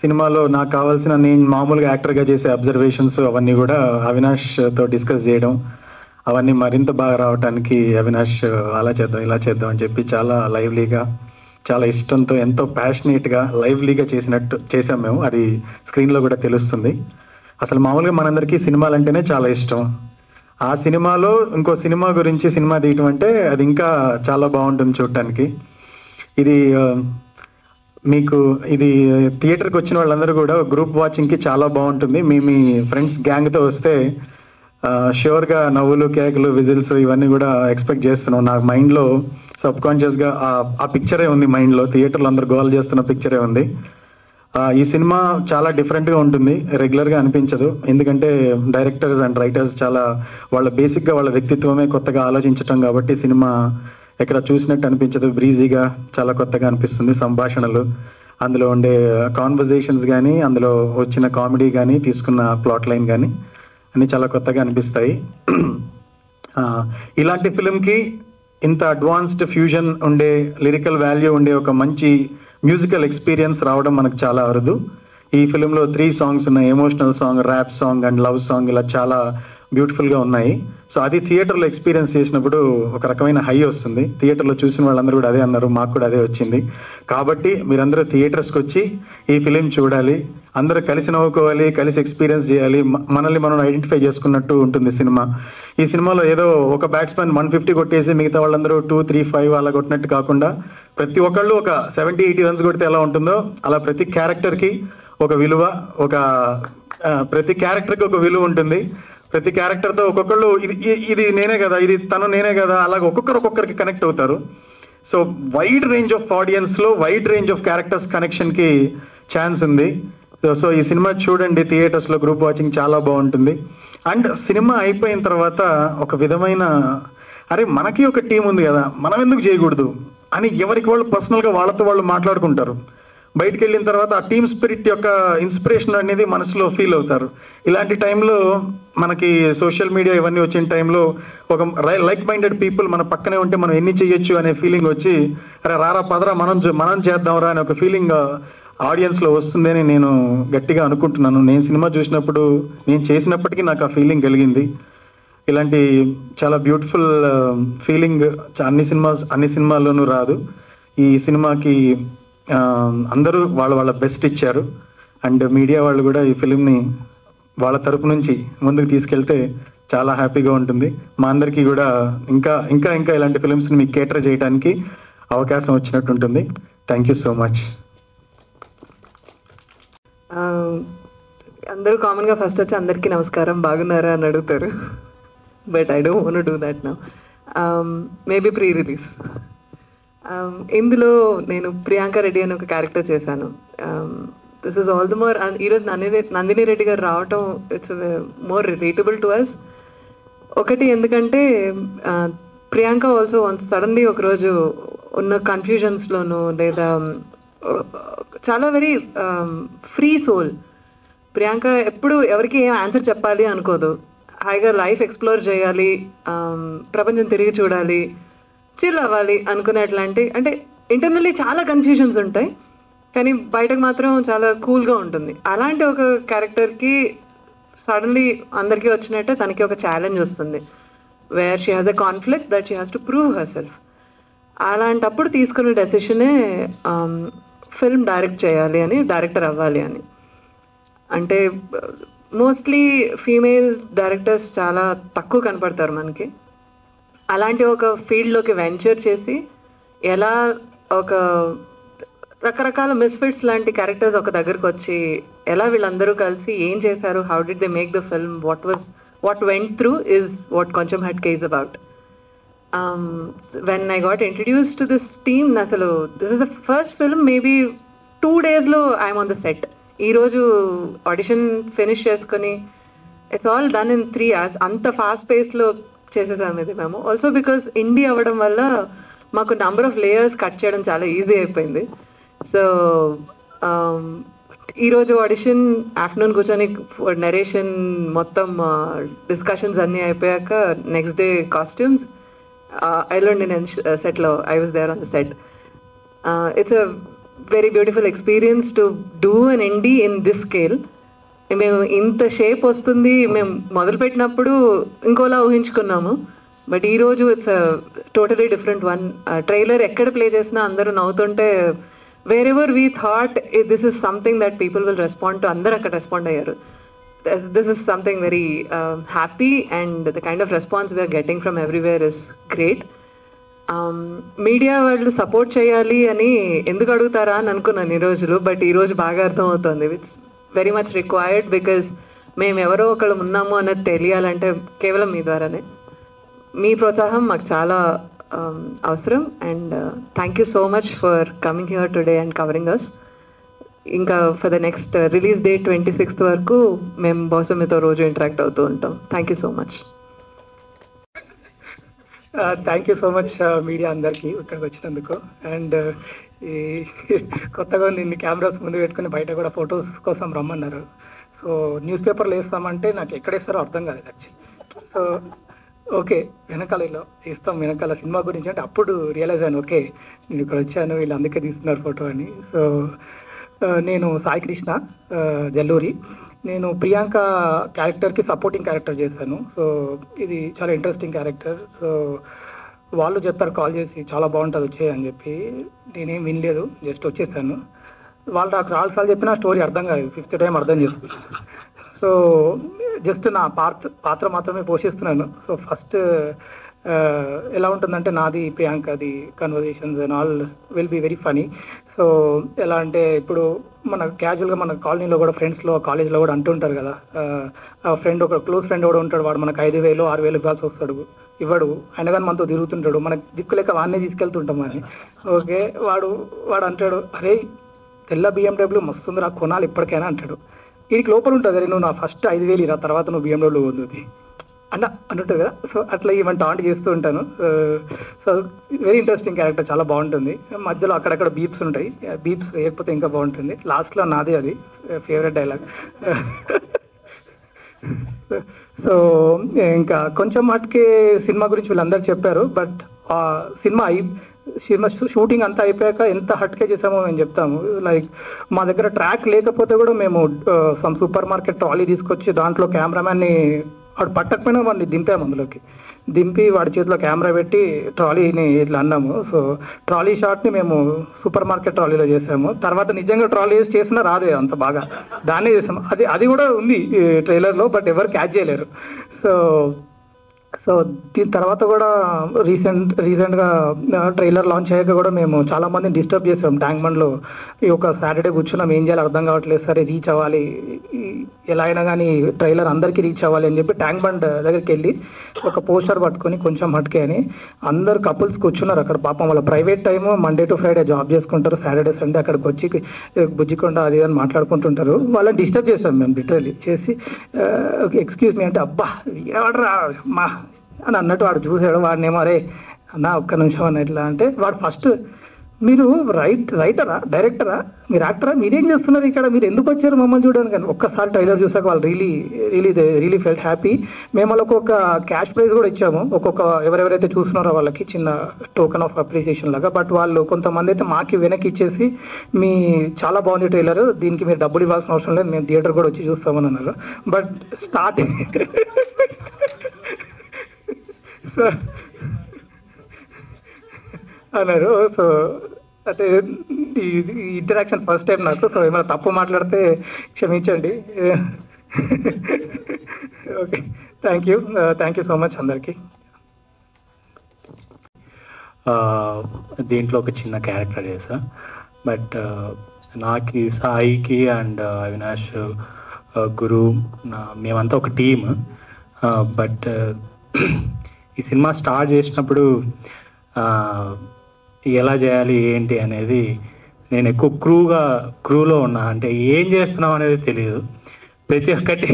సినిమాలో నాకు కావాల్సిన నేను మామూలుగా యాక్టర్గా చేసే అబ్జర్వేషన్స్ అవన్నీ కూడా అవినాష్తో డిస్కస్ చేయడం అవన్నీ మరింత బాగా రావడానికి అవినాష్ అలా చేద్దాం ఇలా చేద్దాం అని చెప్పి చాలా లైవ్లీగా చాలా ఇష్టంతో ఎంతో ప్యాషనేట్గా లైవ్లీగా చేసినట్టు చేసాం మేము. అది స్క్రీన్లో కూడా తెలుస్తుంది. అసలు మామూలుగా మనందరికీ సినిమాలు అంటేనే చాలా ఇష్టం. ఆ సినిమాలో ఇంకో సినిమా గురించి సినిమా తీయటం అంటే అది ఇంకా చాలా బాగుంటుంది చూడటానికి. ఇది మీకు ఇది థియేటర్కి వచ్చిన వాళ్ళందరూ కూడా గ్రూప్ వాచింగ్కి చాలా బాగుంటుంది. మీ మీ ఫ్రెండ్స్ గ్యాంగ్తో వస్తే ష్యూర్గా నవ్వులు కేకులు విజిల్స్ ఇవన్నీ కూడా ఎక్స్పెక్ట్ చేస్తున్నాం. నాకు మైండ్లో సబ్ కాన్షియస్గా ఆ పిక్చరే ఉంది మైండ్లో. థియేటర్లో అందరూ గోల్ చేస్తున్న పిక్చరే ఉంది. ఈ సినిమా చాలా డిఫరెంట్గా ఉంటుంది. రెగ్యులర్గా అనిపించదు. ఎందుకంటే డైరెక్టర్స్ అండ్ రైటర్స్ చాలా వాళ్ళ బేసిక్గా వాళ్ళ వ్యక్తిత్వమే కొత్తగా ఆలోచించటం కాబట్టి సినిమా ఎక్కడ చూసినట్టు అనిపించదు. బ్రీజీగా చాలా కొత్తగా అనిపిస్తుంది సంభాషణలు. అందులో ఉండే uh, కాన్వర్జేషన్స్ కానీ అందులో వచ్చిన కామెడీ కానీ తీసుకున్న ప్లాట్ లైన్ కానీ అన్ని చాలా కొత్తగా అనిపిస్తాయి. Uh, ఇలాంటి ఫిలింకి ఇంత అడ్వాన్స్డ్ ఫ్యూజన్ ఉండే లిరికల్ వాల్యూ ఉండే ఒక మంచి మ్యూజికల్ ఎక్స్పీరియన్స్ రావడం మనకు చాలా అరుదు. ఈ ఫిలింలో త్రీ సాంగ్స్ ఉన్నాయి. Emotional song rap song and love song ఇలా చాలా బ్యూటిఫుల్గా ఉన్నాయి. సో అది థియేటర్లో ఎక్స్పీరియన్స్ చేసినప్పుడు ఒక రకమైన హై వస్తుంది. థియేటర్లో చూసిన వాళ్ళందరూ కూడా అదే అన్నారు. మాకు కూడా అదే వచ్చింది. కాబట్టి మీరందరూ థియేటర్స్కి వచ్చి ఈ ఫిలిం చూడాలి. అందరూ కలిసి నవ్వుకోవాలి కలిసి ఎక్స్పీరియన్స్ చేయాలి. మనల్ని మనం ఐడెంటిఫై చేసుకున్నట్టు ఉంటుంది సినిమా. ఈ సినిమాలో ఏదో ఒక బ్యాట్స్మెన్ వన్ ఫిఫ్టీ కొట్టేసి మిగతా వాళ్ళందరూ టూ త్రీ ఫైవ్ అలా కొట్టినట్టు కాకుండా ప్రతి ఒక్కళ్ళు ఒక సెవెంటీ ఎయిటీ రన్స్ కొడితే ఎలా ఉంటుందో అలా ప్రతి క్యారెక్టర్కి ఒక విలువ ఒక ప్రతి క్యారెక్టర్కి ఒక విలువ ఉంటుంది. ప్రతి క్యారెక్టర్తో ఒక్కొక్కళ్ళు ఇది ఇది నేనే కదా ఇది తను నేనే కదా అలాగే ఒక్కొక్కరు ఒక్కొక్కరికి కనెక్ట్ అవుతారు. సో వైడ్ రేంజ్ ఆఫ్ ఆడియన్స్లో వైడ్ రేంజ్ ఆఫ్ క్యారెక్టర్స్ కనెక్షన్కి ఛాన్స్ ఉంది. సో- సో ఈ సినిమా చూడండి థియేటర్స్లో గ్రూప్ వాచింగ్ చాలా బాగుంటుంది. అండ్ సినిమా అయిపోయిన తర్వాత ఒక విధమైన అరే మనకి ఒక టీం ఉంది కదా మనం ఎందుకు చేయకూడదు? అని ఎవరికి వాళ్ళు పర్సనల్గా వాళ్ళతో వాళ్ళు మాట్లాడుకుంటారు. బయటికి వెళ్ళిన తర్వాత ఆ టీమ్ స్పిరిట్ యొక్క ఇన్స్పిరేషన్ అనేది మనసులో ఫీల్ అవుతారు. ఇలాంటి టైంలో మనకి సోషల్ మీడియా ఇవన్నీ వచ్చిన టైంలో ఒక లైక్ మైండెడ్ పీపుల్ మన పక్కనే ఉంటే మనం ఎన్ని చేయొచ్చు అనే ఫీలింగ్ వచ్చి అరే రారా పదరా మనం మనం చేద్దాంరా అనే ఒక ఫీలింగ్ ఆడియన్స్లో వస్తుందని నేను గట్టిగా అనుకుంటున్నాను. నేను సినిమా చూసినప్పుడు నేను చేసినప్పటికీ నాకు ఆ ఫీలింగ్ కలిగింది. ఇలాంటి చాలా బ్యూటిఫుల్ ఫీలింగ్ అన్ని సినిమాస్ అన్ని సినిమాల్లోనూ రాదు. ఈ సినిమాకి అందరూ వాళ్ళ వాళ్ళ బెస్ట్ ఇచ్చారు. అండ్ మీడియా వాళ్ళు కూడా ఈ ఫిలింని వాళ్ళ తరపు నుంచి ముందుకు తీసుకెళ్తే చాలా హ్యాపీగా ఉంటుంది. మా అందరికీ కూడా ఇంకా ఇంకా ఇంకా ఇలాంటి ఫిలిమ్స్ని మీకు కేటర్ చేయడానికి అవకాశం వచ్చినట్టు ఉంటుంది. థ్యాంక్ యూ సో మచ్ అందరూ కామన్గా ఫస్ట్ వచ్చి అందరికీ నమస్కారం. బాగున్నారా అని అడుగుతారు. But I don't want do that now maybe pre release Um, ఇందులో నేను ప్రియాంక రెడ్డి అని ఒక క్యారెక్టర్ చేశాను. This is all the more ఈరోజు నందిని నందిని రెడ్డి గారు రావటం it's more relatable to us ఒకటి ఎందుకంటే uh, Priyanka also once suddenly ఒకరోజు ఉన్న కన్ఫ్యూజన్స్లోను లేదా um, చాలా వెరీ ఫ్రీ సోల్ ప్రియాంక ఎప్పుడు ఎవరికి ఏం ఆన్సర్ చెప్పాలి అనుకోదు. హాయిగా లైఫ్ ఎక్స్ప్లోర్ చేయాలి. Um, ప్రపంచం తిరిగి చూడాలి. చిల్ అవ్వాలి అనుకునేట్లాంటి అంటే ఇంటర్నల్లీ చాలా కన్ఫ్యూజన్స్ ఉంటాయి కానీ బయటకు మాత్రం చాలా కూల్గా ఉంటుంది. అలాంటి ఒక క్యారెక్టర్కి సడన్లీ అందరికీ వచ్చినట్టే తనకి ఒక ఛాలెంజ్ వస్తుంది. Where she has a conflict that she has to prove herself అలాంటప్పుడు తీసుకున్న డెసిషనే ఫిల్మ్ డైరెక్ట్ చేయాలి అని డైరెక్టర్ అవ్వాలి అని. అంటే మోస్ట్లీ ఫీమేల్ డైరెక్టర్స్ చాలా తక్కువ కనపడతారు మనకి. అలాంటి ఒక ఫీల్డ్లోకి వెంచర్ చేసి ఎలా ఒక రకరకాల మిస్ఫిట్స్ లాంటి క్యారెక్టర్స్ ఒక దగ్గరకు వచ్చి ఎలా వీళ్ళందరూ కలిసి ఏం చేశారు how did they make the film what was what went through is what Konchem Hatke about when I got introduce to this team అసలు this is the first film maybe two డేస్లో ఐఎమ్ ఆన్ ద సెట్ ఈరోజు audition finish చేసుకొని it's all done in three hours అంత fast పేస్లో చేసేసాం ఇది మేము. Also because indie అవ్వడం వల్ల మాకు నంబర్ ఆఫ్ లేయర్స్ కట్ చేయడం చాలా ఈజీ అయిపోయింది. సో ఈరోజు ఆడిషన్ ఆఫ్టర్నూన్ కూర్చొని నరేషన్ మొత్తం డిస్కషన్స్ అన్నీ అయిపోయాక నెక్స్ట్ డే కాస్ట్యూమ్స్ ఎల్లుండి నేను సెట్లో I was there on the set it's a very beautiful experience to do an indie in this scale మేము ఇంత షేప్ వస్తుంది మేము మొదలుపెట్టినప్పుడు ఇంకోలా ఊహించుకున్నాము. బట్ ఈ రోజు it's totally different one trailer ఎక్కడ ప్లే చేసినా అందరూ నవ్వుతుంటే wherever we thought this is something that people will respond to అందరు అక్కడ రెస్పాండ్ అయ్యారు. This is something very happy and the kind of response we are getting from everywhere is great media వాళ్ళు support చేయాలి అని ఎందుకు అడుగుతారా అని అనుకున్నాను ఈ రోజులు బట్ ఈ రోజు బాగా అర్థమవుతుంది. It's very much required because మేము ఎవరో ఒకళ్ళు ఉన్నాము అన్నది తెలియాలంటే కేవలం మీ ద్వారానే. మీ ప్రోత్సాహం మాకు చాలా um, అవసరం and thank you so much for coming here today and covering us ఇంకా for the next release date twenty sixth వరకు మేము బహుశా మీతో రోజు ఇంటరాక్ట్ అవుతూ ఉంటాం. Thank you so much thank you so much media అందరికీ ఇక్కడికి వచ్చినందుకు. అండ్ ఈ కొత్తగా నిన్ను కెమెరాస్ ముందు పెట్టుకుని బయట కూడా ఫొటోస్ కోసం రమ్మన్నారు. సో న్యూస్ పేపర్లో వేస్తామంటే నాకు ఎక్కడ వేస్తారో అర్థం కాలేదు యాక్చువల్లీ సో ఓకే వెనకాలలో ఇస్తాం వెనకాల సినిమా గురించి అంటే అప్పుడు రియలైజ్ అయ్యాను ఓకే నేను ఇక్కడ వచ్చాను వీళ్ళు అందుకే తీస్తున్నారు ఫోటో అని. సో నేను సాయి కృష్ణ జల్లూరి. నేను ప్రియాంక క్యారెక్టర్కి సపోర్టింగ్ క్యారెక్టర్ చేశాను. సో ఇది చాలా ఇంట్రెస్టింగ్ క్యారెక్టర్ సో వాళ్ళు చెప్పారు కాల్ చేసి చాలా బాగుంటుంది వచ్చే అని చెప్పి. నేనేం వినలేదు జస్ట్ వచ్చేసాను. వాళ్ళు నాకు రాల్సార్లు చెప్పిన స్టోరీ అర్థం కాదు ఫిఫ్త్ టైం అర్థం చేసుకున్నాను సో జస్ట్ నా పాత్ర పాత్ర మాత్రమే పోషిస్తున్నాను. సో ఫస్ట్ ఎలా ఉంటుందంటే నాది ప్రియాంకది conversations and all will be very funny so ఎలా అంటే ఇప్పుడు మన క్యాజువల్గా మన కాలనీలో కూడా ఫ్రెండ్స్లో కాలేజ్లో కూడా అంటుంటారు కదా ఆ ఫ్రెండ్ ఒక క్లోజ్ ఫ్రెండ్ కూడా ఉంటాడు వాడు మనకు ఐదు వేలు ఆరు వేలు ఇవ్వాల్సి వస్తాడు ఇవ్వడు ఆయన కానీ మనతో తిరుగుతుంటాడు మనకు దిక్కులేక వాడినే తీసుకెళ్తుంటాం అని. ఓకే వాడు వాడు అంటాడు అరే తెల్ల బిఎండబ్ల్యూ మస్తుందిరా కొనాలి ఇప్పటికైనా అంటాడు. వీడికి లోపల ఉంటుంది అరే నువ్వు నా ఫస్ట్ ఐదు వేలు ఇరా తర్వాత నువ్వు బిఎండబ్ల్యూ పొందుతుంది అన్న అంటుంటుంది కదా? సో అట్లా ఈవెన్ టాంట్ చేస్తూ ఉంటాను. సో వెరీ ఇంట్రెస్టింగ్ క్యారెక్టర్ చాలా బాగుంటుంది. మధ్యలో అక్కడక్కడ బీప్స్ ఉంటాయి. బీప్స్ వేయకపోతే ఇంకా బాగుంటుంది. లాస్ట్లో నాది అది ఫేవరెట్ డైలాగ్ సో ఇంకా కొంచెం మటుకే సినిమా గురించి వీళ్ళందరూ చెప్పారు బట్ ఆ సినిమా అయి సినిమా షూటింగ్ అంతా అయిపోయాక ఎంత హట్కే చేసామో మేము చెప్తాము. లైక్ మా దగ్గర ట్రాక్ లేకపోతే కూడా మేము సమ్ సూపర్ మార్కెట్ ట్రాలీ తీసుకొచ్చి దాంట్లో కెమెరామ్యాన్ని వాడు పట్టకపోయినా వాడిని దింపాము అందులోకి. దింపి వాడి చేతిలో కెమెరా పెట్టి ట్రాలీని ఇట్లా అన్నాము. సో ట్రాలీ షాట్ని మేము సూపర్ మార్కెట్ ట్రాలీలో చేసాము. తర్వాత నిజంగా ట్రాలీ వేసి చేసినా రాదు అంత బాగా. దాన్నే చేసాము. అది అది కూడా ఉంది ట్రైలర్లో బట్ ఎవరు క్యాచ్ చేయలేరు. సో సో దీని తర్వాత కూడా రీసెంట్ రీసెంట్గా ట్రైలర్ లాంచ్ అయ్యాక కూడా మేము చాలా మందిని డిస్టర్బ్ చేసాం. ట్యాంక్ బండ్లో ఈ ఒక సాటర్డే కూర్చున్నాం. ఏం చేయాలి అర్థం కావట్లేదు. సరే రీచ్ అవ్వాలి. ఎలా అయినా కానీ ట్రైలర్ అందరికీ రీచ్ అవ్వాలి అని చెప్పి ట్యాంక్ బండ్ దగ్గరికి వెళ్ళి ఒక పోస్టర్ పట్టుకొని కొంచెం హట్కే అని అందరు కపుల్స్ కూర్చున్నారు అక్కడ. పాపం వాళ్ళ private time Monday to Friday job చేసుకుంటారు. సాటర్డే సండే అక్కడికి వచ్చి బుజ్జికొండ అది అని మాట్లాడుకుంటుంటారు. వాళ్ళని డిస్టర్బ్ చేసాం మేము లిటరలీ చేసి ఎక్స్క్యూజ్ మీ అంటే అబ్బా ఎవడరా మా అని అన్నట్టు వాడు చూసాడు వాడినేమో అరే అన్న ఒక్క నిమిషం అన్న ఇట్లా. అంటే వాడు ఫస్ట్ మీరు రైట్ రైటరా? డైరెక్టరా? మీరు యాక్టరా? మీరేం చేస్తున్నారు ఇక్కడ? మీరు ఎందుకు వచ్చారు మమ్మల్ని చూడడానికి? అని ఒక్కసారి ట్రైలర్ చూసాక వాళ్ళు really really really felt happy. మేము వాళ్ళకి ఒక క్యాష్ ప్రైజ్ కూడా ఇచ్చాము. ఒక్కొక్క ఎవరెవరైతే చూస్తున్నారో వాళ్ళకి చిన్న టోకెన్ ఆఫ్ అప్రిసియేషన్ లాగా. బట్ వాళ్ళు కొంతమంది అయితే మాకి వెనక్కి ఇచ్చేసి మీ చాలా బాగుంది ట్రైలర్. దీనికి మీరు డబ్బులు ఇవ్వాల్సిన అవసరం లేదు. మేము థియేటర్ కూడా వచ్చి చూస్తామని అన్నారు. బట్ స్టార్టింగ్ అన్నారు. సో అంటే ఇంటరాక్షన్ ఫస్ట్ టైం నాకు. సో ఏమైనా తప్పు మాట్లాడితే క్షమించండి. Okay thank you thank you so much అందరికీ. Uh, దీంట్లో ఒక చిన్న క్యారెక్టర్ చేసా బట్ నాకి సాయికి అండ్ uh, అవినాష్ uh, గురు మేమంతా ఒక టీమ్ బట్ ఈ సినిమా స్టార్ట్ చేసినప్పుడు ఎలా చేయాలి ఏంటి అనేది నేను ఎక్కువ క్రూగా క్రూలో ఉన్నా. అంటే ఏం చేస్తున్నాం అనేది తెలియదు. ప్రతి ఒక్కటి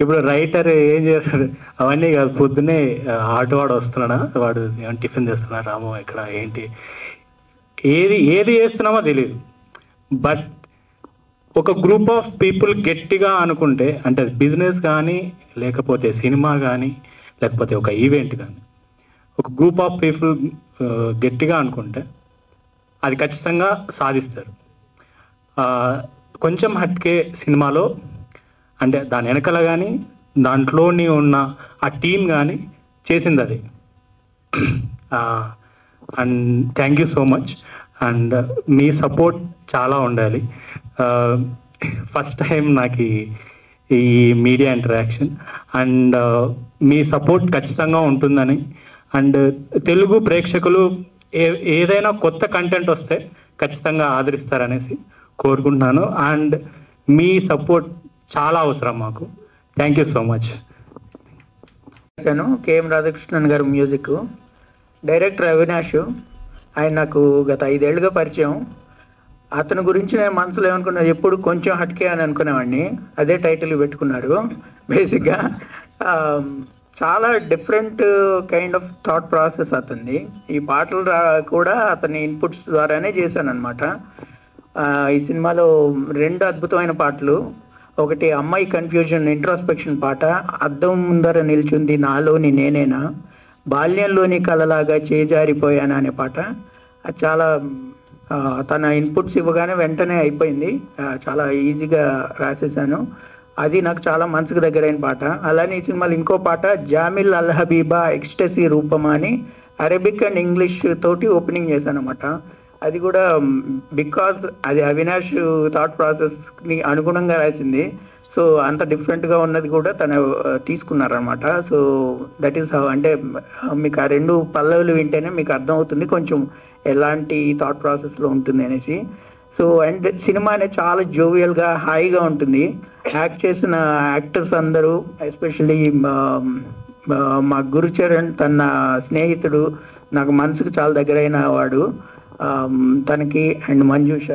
ఇప్పుడు రైటర్ ఏం చేస్తాడు? అవన్నీ కాదు పొద్దున్నే ఆటో వాడు వస్తున్నాడా? వాడు ఏమైనా టిఫిన్ చేస్తున్నాడు? రాము ఇక్కడ ఏంటి? ఏది ఏది చేస్తున్నామో తెలియదు. బట్ ఒక గ్రూప్ ఆఫ్ పీపుల్ గట్టిగా అనుకుంటే అంటే బిజినెస్ కానీ లేకపోతే సినిమా కానీ లేకపోతే ఒక ఈవెంట్ కానీ. ఒక గ్రూప్ ఆఫ్ పీపుల్ గట్టిగా అనుకుంటే అది ఖచ్చితంగా సాధిస్తారు. కొంచెం హట్కే సినిమాలో అంటే దాని వెనకల కానీ దాంట్లోని ఉన్న ఆ టీం కానీ చేసింది అది. And thank you so much and me support చాలా ఉండాలి. ఫస్ట్ టైం నాకు ఈ- మీడియా ఇంటరాక్షన్ అండ్ మీ సపోర్ట్ ఖచ్చితంగా ఉంటుందని. అండ్ uh, తెలుగు ప్రేక్షకులు ఏ ఏదైనా కొత్త కంటెంట్ వస్తే ఖచ్చితంగా ఆదరిస్తారనేసి కోరుకుంటున్నాను. అండ్ మీ సపోర్ట్ చాలా అవసరం మాకు. థ్యాంక్ యూ సో మచ్ చేశాను KM Radhakrishnan garu music director Avinash ఆయన నాకు గత ఐదేళ్ళుగా పరిచయం. అతని గురించి నేను మనసులో ఏమనుకున్నా ఎప్పుడు కొంచెం హట్కే అని అనుకునేవాడిని. అదే టైటిల్ పెట్టుకున్నారు బేసిక్గా చాలా different kind of thought process అతనిది. ఈ పాటలు రా కూడా అతని ఇన్పుట్స్ ద్వారానే చేశాను అనమాట ఈ సినిమాలో రెండు అద్భుతమైన పాటలు. ఒకటి అమ్మాయి కన్ఫ్యూజన్ ఇంట్రాస్పెక్షన్ పాట. అద్దం ముందర నిల్చుంది నాలోని నేనేనా? బాల్యంలోని కలలాగా చేజారిపోయాను అనే పాట. అది చాలా తన ఇన్పుట్స్ ఇవ్వగానే వెంటనే అయిపోయింది. చాలా ఈజీగా రాసేసాను అది నాకు చాలా మనసుకు దగ్గరైన పాట. అలానే ఈ సినిమాలో ఇంకో పాట జామిల్ అల్ హబీబా ఎక్స్టసీ రూపమా అని అరబిక్ అండ్ ఇంగ్లీష్ తోటి ఓపెనింగ్ చేశాను అనమాట అది కూడా బికాజ్ అది అవినాష్ థాట్ ప్రాసెస్ని అనుగుణంగా రాసింది. సో అంత డిఫరెంట్గా ఉన్నది కూడా తను తీసుకున్నారనమాట సో దట్ ఈస్ హౌ అంటే మీకు ఆ రెండు పల్లవులు వింటేనే మీకు అర్థమవుతుంది. కొంచెం ఎలాంటి థాట్ ప్రాసెస్లో ఉంటుంది అనేసి. సో అండ్ సినిమా అనేది చాలా జోవియల్గా హాయిగా ఉంటుంది. యాక్ట్ చేసిన యాక్టర్స్ అందరూ ఎస్పెషల్లీ um, uh, మా గురుచరణ్ తన స్నేహితుడు నాకు మనసుకు చాలా దగ్గరైన వాడు um, తనకి అండ్ మంజుష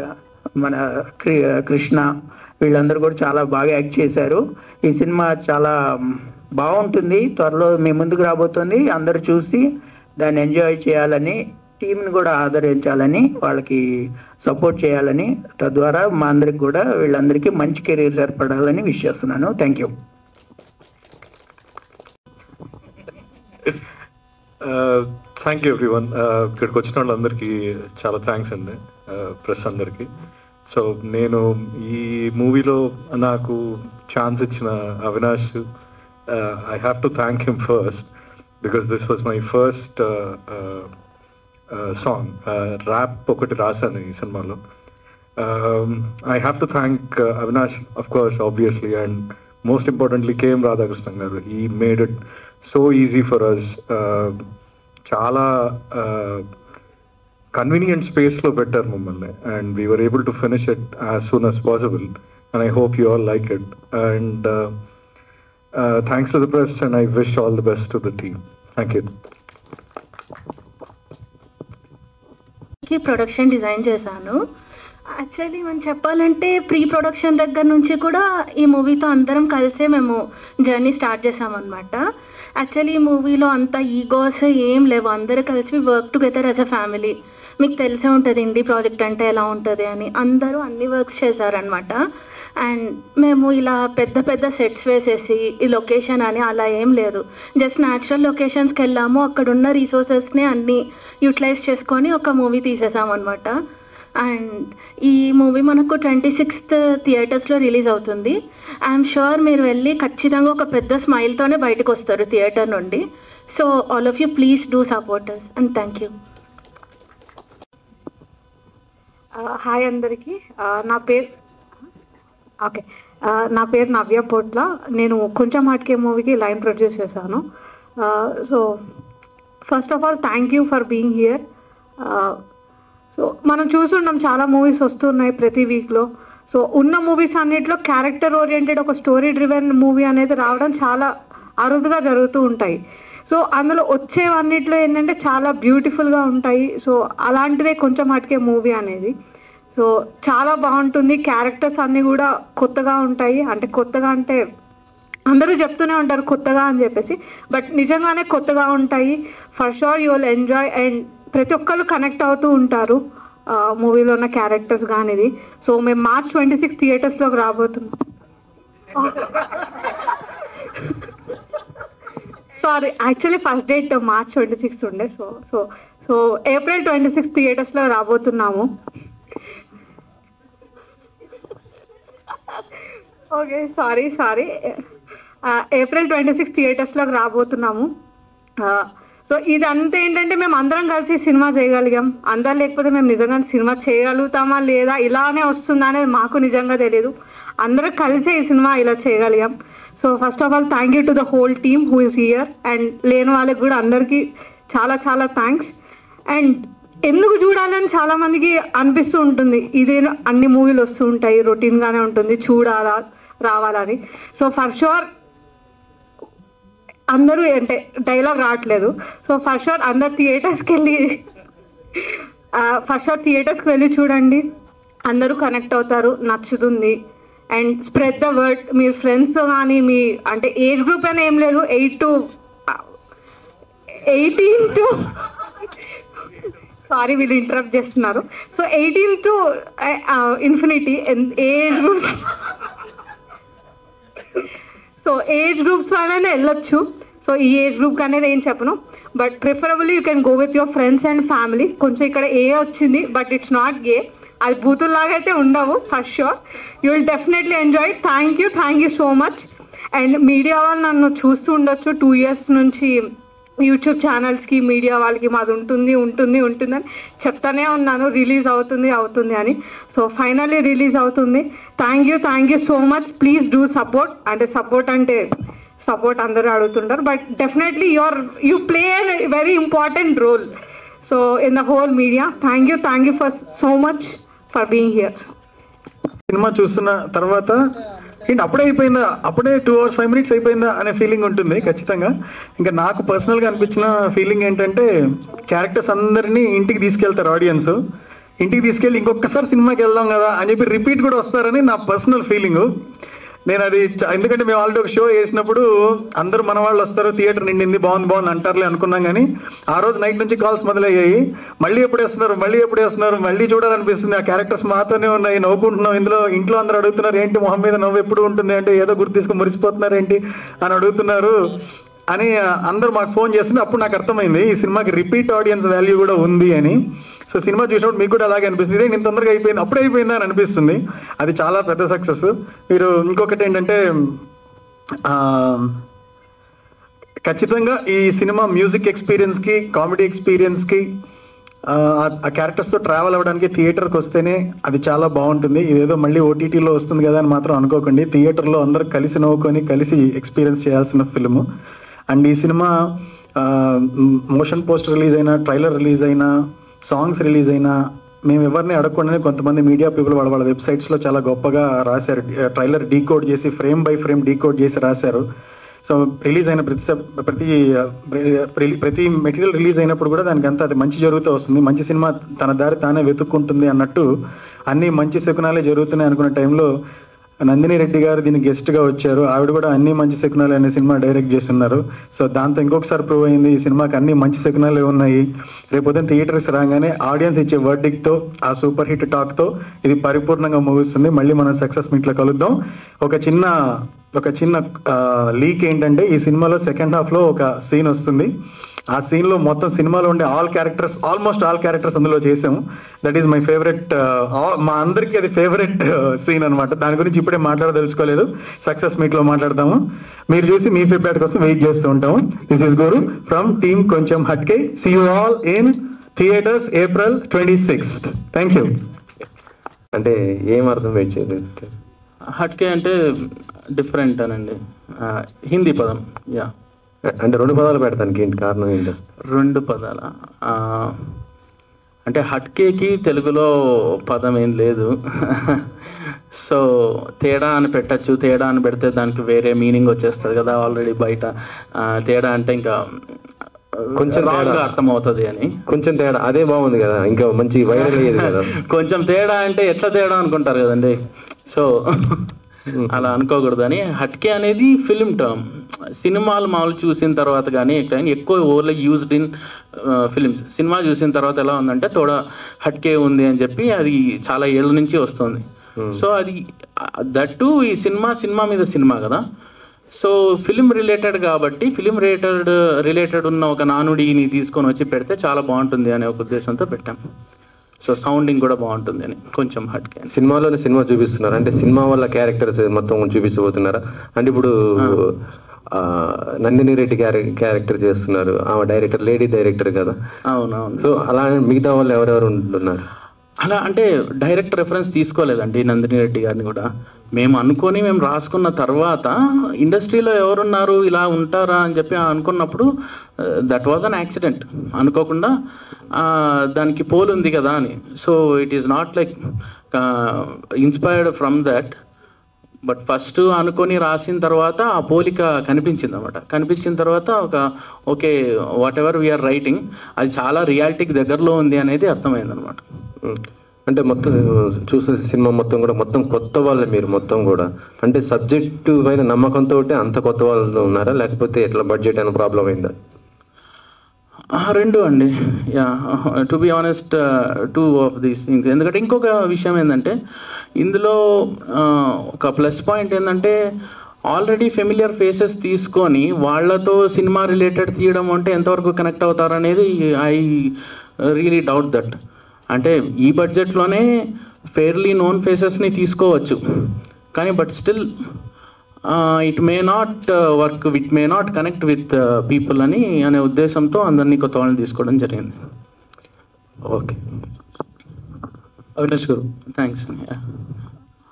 మన క్రి- కృష్ణ వీళ్ళందరూ కూడా చాలా బాగా యాక్ట్ చేశారు. ఈ సినిమా చాలా um, బాగుంటుంది. త్వరలో మీ ముందుకు రాబోతుంది. అందరూ చూసి దాన్ని ఎంజాయ్ చేయాలని టీంని కూడా ఆదరించాలని వాళ్ళకి సపోర్ట్ చేయాలని తద్వారా మా అందరికి కూడా వీళ్ళందరికీ మంచి కెరీర్ ఏర్పడాలని విష్ చేస్తున్నాను. Thank you. Thank you everyone ఇక్కడికి వచ్చిన వాళ్ళందరికీ చాలా థ్యాంక్స్ అండి uh, ప్రెస్ అందరికీ. సో నేను ఈ మూవీలో నాకు ఛాన్స్ ఇచ్చిన Avinash I have to thank him first because this was my first song rap ఒకటి రాశాను ఈ సినిమాలో I have to thank Avinash of course obviously and most importantly KM Radhakrishnan garu ఈ made it so easy for us చాలా convenient స్పేస్లో పెట్టారు మమ్మల్ని and we were able to finish it as soon as possible and I hope you all like it and thanks to the press and I wish all the best to the team thank you production design చేశాను. Actually మనం చెప్పాలంటే pre production దగ్గర నుంచి కూడా ఈ మూవీతో అందరం కలిసే మేము జర్నీ స్టార్ట్ చేసామన్నమాట యాక్చువల్లీ ఈ మూవీలో అంత ఈగోస్ ఏం లేవు. అందరూ కలిసి work together as a family మీకు తెలిసే ఉంటుంది ఇండి ప్రాజెక్ట్ అంటే ఎలా ఉంటుంది అని. అందరూ అన్ని వర్క్స్ చేశారనమాట అండ్ మేము ఇలా పెద్ద పెద్ద సెట్స్ వేసేసి ఈ లొకేషన్ అని అలా ఏం లేదు. జస్ట్ న్యాచురల్ లొకేషన్స్కి వెళ్ళాము. అక్కడ ఉన్న రీసోర్సెస్ని అన్నీ యూటిలైజ్ చేసుకొని ఒక మూవీ తీసేసాం అనమాట అండ్ ఈ మూవీ మనకు ట్వంటీ సిక్స్త్ థియేటర్స్లో రిలీజ్ అవుతుంది. ఐఎమ్ షూర్ మీరు వెళ్ళి ఖచ్చితంగా ఒక పెద్ద స్మైల్తోనే బయటకు వస్తారు థియేటర్ నుండి. So all of you please do supporters and thank you hi అందరికీ. Uh, నా పేరు ఓకే. నా పేరు నవ్య పోట్ల. నేను కొంచెం మాటకే మూవీకి లైన్ ప్రొడ్యూస్ చేశాను. So first of all thank you for being here so మనం చూస్తున్నాం చాలా మూవీస్ వస్తున్నాయి ప్రతి వీక్లో సో ఉన్న మూవీస్ అన్నిట్లో క్యారెక్టర్ ఓరియంటెడ్ ఒక స్టోరీ డ్రివెన్ మూవీ అనేది రావడం చాలా అరుదుగా జరుగుతూ ఉంటాయి. సో అందులో వచ్చేవన్నిట్లో ఏంటంటే చాలా బ్యూటిఫుల్గా ఉంటాయి. సో అలాంటిదే కొంచెం మటుకే మూవీ అనేది. సో చాలా బాగుంటుంది. క్యారెక్టర్స్ అన్నీ కూడా కొత్తగా ఉంటాయి. అంటే కొత్తగా అంటే అందరూ చెప్తూనే ఉంటారు కొత్తగా అని చెప్పేసి. బట్ నిజంగానే కొత్తగా ఉంటాయి. For sure you will enjoy and ప్రతి ఒక్కరు కనెక్ట్ అవుతూ ఉంటారు. మూవీలో ఉన్న క్యారెక్టర్స్ కానిది. సో మేము మార్చ్ ట్వంటీ సిక్స్ థియేటర్స్లోకి రాబోతున్నాం. Sorry actually first date March twenty sixth ఉండే. So so so April twenty six థియేటర్స్లో రాబోతున్నాము. Okay sorry sorry April twenty six థియేటర్స్లోకి రాబోతున్నాము. Uh, సో ఇదంతా ఏంటంటే మేము అందరం కలిసి సినిమా చేయగలిగాం. అందరు లేకపోతే మేము నిజంగా సినిమా చేయగలుగుతామా లేదా? ఇలానే వస్తుందా అనేది మాకు నిజంగా తెలియదు అందరూ కలిసే ఈ సినిమా ఇలా చేయగలిగాం. So first of all thank you to the whole team who is here and లేని వాళ్ళకి కూడా అందరికీ చాలా చాలా థ్యాంక్స్ అండ్ ఎందుకు చూడాలని చాలా మందికి అనిపిస్తూ ఉంటుంది. ఇదే అన్ని మూవీలు వస్తూ ఉంటాయి. రొటీన్గానే ఉంటుంది. చూడాలా రావాలని. సో ఫర్ షూర్ అందరూ అంటే డైలాగ్ రావట్లేదు. సో ఫర్ షూర్ అందరు థియేటర్స్కి వెళ్ళి ఫర్ షూర్ థియేటర్స్కి వెళ్ళి చూడండి. అందరూ కనెక్ట్ అవుతారు. నచ్చుతుంది. అండ్ స్ప్రెడ్ ద వర్డ్ మీ ఫ్రెండ్స్తో కానీ మీ అంటే ఏజ్ గ్రూప్ అని ఏం లేదు. Eight to eighteen to sorry వీళ్ళు ఇంటరప్ట్ చేస్తున్నారు. So eighteen to infinity age groups so age groups వాళ్ళనే వెళ్ళొచ్చు. సో ఈ ఏజ్ గ్రూప్ అనేది ఏం చెప్పను. But preferably you can go with your friends and family కొంచెం ఇక్కడ ఏ వచ్చింది బట్ ఇట్స్ నాట్ గే అది బూతుల్లాగా అయితే ఉండవు first sure you will definitely enjoy thank you thank you so much and media వాళ్ళు నన్ను చూస్తూ ఉండొచ్చు టూ ఇయర్స్ నుంచి. యూట్యూబ్ ఛానల్స్కి మీడియా వాళ్ళకి మాది ఉంటుంది ఉంటుంది ఉంటుందని చెప్తానే ఉన్నాను. రిలీజ్ అవుతుంది అవుతుంది అని. సో ఫైనల్లీ రిలీజ్ అవుతుంది. Thank you thank you so much please do support అంటే సపోర్ట్ అంటే సపోర్ట్ అందరూ అడుగుతుంటారు. But definitely your you play a very important role so in the whole media thank you thank you for so much for being here cinema చూస్తున్న తర్వాత ఏంటి అప్పుడే అయిపోయిందా? అప్పుడే టూ అవర్స్ ఫైవ్ మినిట్స్ అయిపోయిందా అనే ఫీలింగ్ ఉంటుంది ఖచ్చితంగా. ఇంకా నాకు పర్సనల్గా అనిపించిన ఫీలింగ్ ఏంటంటే క్యారెక్టర్స్ అందరినీ ఇంటికి తీసుకెళ్తారు ఆడియన్స్ ఇంటికి తీసుకెళ్ళి ఇంకొకసారి సినిమాకి వెళ్దాం కదా అని చెప్పి రిపీట్ కూడా వస్తారని నా పర్సనల్ ఫీలింగ్ నేను అది ఎందుకంటే మేము ఆల్రెడీ ఒక షో వేసినప్పుడు అందరూ మన వాళ్ళు వస్తారు థియేటర్ నిండింది బాగుంది బాగుంది అంటారులే అనుకున్నాం కానీ ఆ రోజు నైట్ నుంచి కాల్స్ మొదలయ్యాయి. మళ్ళీ ఎప్పుడు వేస్తున్నారు మళ్ళీ ఎప్పుడు వేస్తున్నారు మళ్ళీ చూడాలనిపిస్తుంది. ఆ క్యారెక్టర్స్ మాతోనే ఉన్నాయి నవ్వుకుంటున్నాం. ఇందులో ఇంట్లో అందరూ అడుగుతున్నారు ఏంటి మొహం మీద నవ్వు ఎప్పుడు ఉంటుంది? అంటే ఏదో గుర్తు తీసుకుని మురిసిపోతున్నారు ఏంటి? అని అడుగుతున్నారు. అని అందరూ మాకు ఫోన్ చేస్తుంటే అప్పుడు నాకు అర్థమైంది ఈ సినిమాకి రిపీట్ ఆడియన్స్ వాల్యూ కూడా ఉంది అని. సో సినిమా చూసినప్పుడు మీకు కూడా అలాగే అనిపిస్తుంది. ఇదే ఇంత తొందరగా అయిపోయింది? అప్పుడే అయిపోయిందా అని అనిపిస్తుంది. అది చాలా పెద్ద సక్సెస్ మీరు ఇంకొకటి ఏంటంటే ఖచ్చితంగా ఈ సినిమా మ్యూజిక్ ఎక్స్పీరియన్స్కి కామెడీ ఎక్స్పీరియన్స్కి ఆ క్యారెక్టర్స్తో ట్రావెల్ అవ్వడానికి థియేటర్కి వస్తేనే అది చాలా బాగుంటుంది. ఇదేదో మళ్ళీ ఓటీటీలో వస్తుంది కదా అని మాత్రం అనుకోకండి. థియేటర్లో అందరూ కలిసి నవ్వుకొని కలిసి ఎక్స్పీరియన్స్ చేయాల్సిన ఫిల్ము అండ్ ఈ సినిమా మోషన్ పోస్ట్ రిలీజ్ అయినా ట్రైలర్ రిలీజ్ అయినా సాంగ్స్ రిలీజ్ అయినా మేము ఎవరిని అడగకుండానే కొంతమంది మీడియా పీపుల్ వాళ్ళ వాళ్ళ వెబ్సైట్స్లో చాలా గొప్పగా రాశారు. ట్రైలర్ డీకోడ్ చేసి ఫ్రేమ్ బై ఫ్రేమ్ డీకోడ్ చేసి రాశారు. సో రిలీజ్ అయిన ప్రతి ప్రతి ప్రతి- ప్రతి మెటీరియల్ రిలీజ్ అయినప్పుడు కూడా దానికి అంతా అది మంచి జరుగుతూ వస్తుంది. మంచి సినిమా తన దారి తానే వెతుక్కుంటుంది అన్నట్టు అన్ని మంచి శకునాలే జరుగుతున్నాయి అనుకున్న టైంలో నందిని రెడ్డి గారు దీని గెస్ట్గా వచ్చారు. ఆవిడ కూడా అన్ని మంచి శకునాలు అనే సినిమా డైరెక్ట్ చేస్తున్నారు. సో దాంతో ఇంకొకసారి ప్రూవ్ అయింది ఈ సినిమాకి అన్ని మంచి శకునాలే ఉన్నాయి. రేపొద్దున థియేటర్స్ రాగానే ఆడియన్స్ ఇచ్చే verdict తో ఆ సూపర్ హిట్ టాక్తో ఇది పరిపూర్ణంగా ముగుస్తుంది. మళ్ళీ మనం సక్సెస్ మీట్లో కలుద్దాం. ఒక చిన్న ఒక చిన్న లీక్ ఏంటంటే ఈ సినిమాలో సెకండ్ హాఫ్లో ఒక సీన్ వస్తుంది. ఆ సీన్లో మొత్తం సినిమాలో ఉండే all characters almost all characters అందులో చేసాము. దట్ ఈస్ మై ఫేవరెట్ మా అందరికీ అది ఫేవరెట్ సీన్ అన్నమాట. దాని గురించి ఇప్పుడే మాట్లాడదలుచుకోలేదు. సక్సెస్ మీట్లో మాట్లాడదాము. మీరు చూసి మీ ఫీడ్బ్యాక్ కోసం వెయిట్ చేస్తూ ఉంటాము. This is Guru from team Konchem Hatke see you all in theatres April twenty six thank you అంటే ఏం అర్థం వెయిట్ చేయలేదు. హట్కే అంటే డిఫరెంట్ అనండి. హిందీ పదం. యా అంటే రెండు పదాలు పెడతానికి ఏంటి కారణం ఏంటి? రెండు పదాల. అంటే హట్కేకి తెలుగులో పదం ఏం లేదు. సో తేడా అని పెట్టచ్చు. తేడా అని పెడితే దానికి వేరే మీనింగ్ వచ్చేస్తుంది కదా ఆల్రెడీ బయట. తేడా అంటే ఇంకా కొంచెం తేడా. అర్థమవుతుంది అని. కొంచెం తేడా. అదే బాగుంది కదా. ఇంకా మంచి వైరల్ అయ్యేది కదా. కొంచెం తేడా అంటే ఎట్లా తేడా అనుకుంటారు కదండి. సో అలా అనుకోకూడదని. హట్కే అనేది ఫిలిం టర్మ్. సినిమాలు మామూలు చూసిన తర్వాత కానీ ఎక్కడైనా ఎక్కువ overly used in films cinema చూసిన తర్వాత ఎలా ఉందంటే తోడా హట్కే ఉంది అని చెప్పి అది చాలా ఏళ్ళ నుంచి వస్తుంది. సో అది దట్టు ఈ సినిమా సినిమా మీద సినిమా కదా. సో ఫిలిం రిలేటెడ్ కాబట్టి ఫిలిం రిలేటెడ్ రిలేటెడ్ ఉన్న ఒక నానుడిని తీసుకొని వచ్చి పెడితే చాలా బాగుంటుంది అనే ఒక ఉద్దేశంతో పెట్టాం. సో సౌండింగ్ కూడా బాగుంటుంది అని కొంచెం అని. సినిమాలోనే సినిమా చూపిస్తున్నారు? అంటే సినిమా వల్ల క్యారెక్టర్స్ మొత్తం చూపించబోతున్నారా? అంటే ఇప్పుడు నందిని రెడ్డి క్యారెక్టర్ చేస్తున్నారు. ఆమె డైరెక్టర్ లేడీ డైరెక్టర్ కదా. అవునవును. సో అలా మిగతా వాళ్ళు ఎవరెవరు ఉంటున్నారు? అలా అంటే డైరెక్ట్ రెఫరెన్స్ తీసుకోలేదండి నందిని రెడ్డి గారిని కూడా. మేము అనుకొని మేము రాసుకున్న తర్వాత ఇండస్ట్రీలో ఎవరున్నారు? ఇలా ఉంటారా? అని చెప్పి అనుకున్నప్పుడు దట్ వాజ్ అన్ యాక్సిడెంట్ అనుకోకుండా దానికి పోల్ ఉంది కదా అని. So it is not like inspired from that but first అనుకొని రాసిన తర్వాత ఆ పోలిక కనిపించింది అనమాట కనిపించిన తర్వాత ఒక okay whatever we are writing అది చాలా రియాలిటీకి దగ్గరలో ఉంది అనేది అర్థమైంది అనమాట అంటే మొత్తం చూసే సినిమా మొత్తం కూడా మొత్తం కొత్త వాళ్ళే మీరు మొత్తం కూడా. అంటే సబ్జెక్టు పైన నమ్మకంతో అంత కొత్త వాళ్ళు ఉన్నారా? లేకపోతే ఎట్లా బడ్జెట్ అయినా ప్రాబ్లం అయిందా? రెండు అండి. Yeah to be honest two of these things ఎందుకంటే ఇంకొక విషయం ఏంటంటే ఇందులో ఒక ప్లస్ పాయింట్ ఏంటంటే ఆల్రెడీ ఫెమిలియర్ ఫేసెస్ తీసుకొని వాళ్ళతో సినిమా రిలేటెడ్ తీయడం అంటే ఎంతవరకు కనెక్ట్ అవుతారనేది ఐ రియలీ డౌట్ దట్ అంటే ఈ బడ్జెట్లోనే ఫెయిర్లీ నోన్ ఫేసెస్ని తీసుకోవచ్చు. కానీ but still it may not work with may not connect with people అని అనే ఉద్దేశంతో అందరినీ కొత్త వాళ్ళని తీసుకోవడం జరిగింది. ఓకే. అవినాష్ గారు. థ్యాంక్స్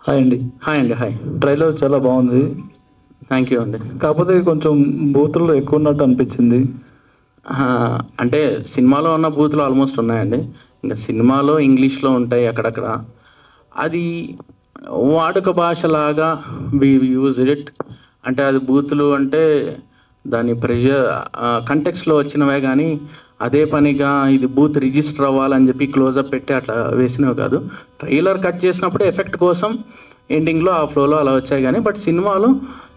హాయ్ అండి. హాయ్ అండి హాయ్ ట్రైలర్ చాలా బాగుంది. థ్యాంక్ యూ అండి. కాకపోతే కొంచెం బూతులు ఎక్కువ ఉన్నట్టు అనిపించింది. అంటే సినిమాలో ఉన్న బూతులు ఆల్మోస్ట్ ఉన్నాయండి. ఇంకా సినిమాలో ఇంగ్లీష్లో ఉంటాయి అక్కడక్కడ. అది వాడుక భాషలాగా వి యూజ్ ఇట్ అంటే అది బూతులు అంటే దాని ప్రెషర్ కంటెక్స్లో వచ్చినవే కానీ అదే పనిగా ఇది బూత్ రిజిస్టర్ అవ్వాలని చెప్పి క్లోజప్ పెట్టి అట్లా వేసినవి కాదు. ట్రైలర్ కట్ చేసినప్పుడు ఎఫెక్ట్ కోసం ఎండింగ్లో ఆ ఫ్లోలో అలా వచ్చాయి కానీ బట్ సినిమాలో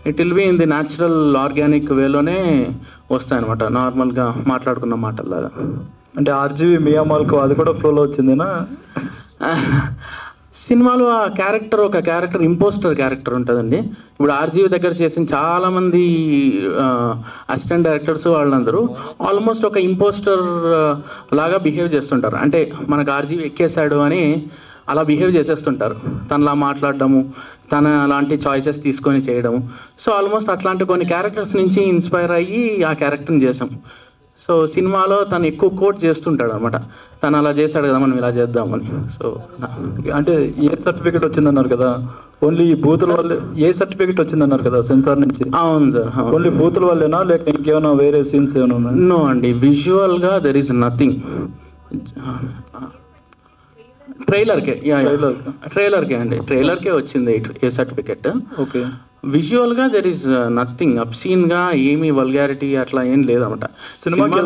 it will be in the natural organic వేలోనే వస్తాయి అనమాట నార్మల్గా మాట్లాడుకున్న మాటల్లాగా. అంటే ఆర్జీవి మియామాల్కు అది కూడా ఫ్లోలో వచ్చిందేనా? సినిమాలో ఆ క్యారెక్టర్ ఒక క్యారెక్టర్ ఇంపోస్టర్ క్యారెక్టర్ ఉంటుందండి. ఇప్పుడు ఆర్జీవి దగ్గర చేసిన చాలామంది అసిస్టెంట్ డైరెక్టర్స్ వాళ్ళందరూ ఆల్మోస్ట్ ఒక ఇంపోస్టర్ లాగా బిహేవ్ చేస్తుంటారు. అంటే మనకు ఆర్జీవి ఎక్కేశాడు అని అలా బిహేవ్ చేసేస్తుంటారు. తనలా మాట్లాడడము తన అలాంటి చాయిసెస్ తీసుకొని చేయడము. సో ఆల్మోస్ట్ అట్లాంటి కొన్ని క్యారెక్టర్స్ నుంచి ఇన్స్పైర్ అయ్యి ఆ క్యారెక్టర్ని చేసాం. సో సినిమాలో తను ఎక్కువ కోట్ చేస్తుంటాడు అనమాట తను అలా చేశాడు కదా మనం ఇలా చేద్దామని. సో అంటే ఏ సర్టిఫికేట్ వచ్చిందన్నారు కదా? ఓన్లీ ఈ బూతుల వల్లే ఏ సర్టిఫికేట్ వచ్చిందన్నారు కదా సెన్సార్ నుంచి? అవును సార్ ఓన్లీ బూతుల వల్లేనా లేక ఇంకేమైనా వేరే సీన్స్ ఏమైనా ఉన్నాయా? నో అండి విజువల్గా దెర్ ఈస్ నథింగ్ ట్రైలర్కే ట్రైలర్కే. అండి ట్రైలర్కే వచ్చింది ఏ సర్టిఫికెట్. ఓకే. విజువల్గా దెర్ ఈస్ నథింగ్ అబ్సీన్గా ఏమీ వల్గారిటీ అట్లా ఏం లేదన్నమాట. సినిమాకి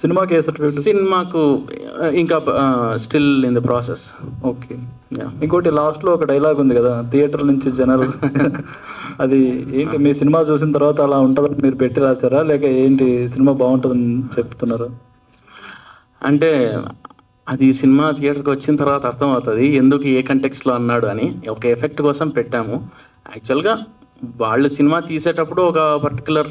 సినిమాకి సినిమాకు ఇంకా still in the process okay ఇంకోటి లాస్ట్లో ఒక డైలాగ్ ఉంది కదా థియేటర్ నుంచి జనాలు అది ఏంటి మీ సినిమా చూసిన తర్వాత అలా ఉంటుందని మీరు పెట్టి రాశారా? లేక ఏంటి సినిమా బాగుంటుందని చెప్తున్నారా? అంటే అది సినిమా థియేటర్కి వచ్చిన తర్వాత అర్థమవుతుంది ఎందుకు ఏ కంటెక్స్లో అన్నాడు అని. ఒక ఎఫెక్ట్ కోసం పెట్టాము. యాక్చువల్గా వాళ్ళు సినిమా తీసేటప్పుడు ఒక పర్టికులర్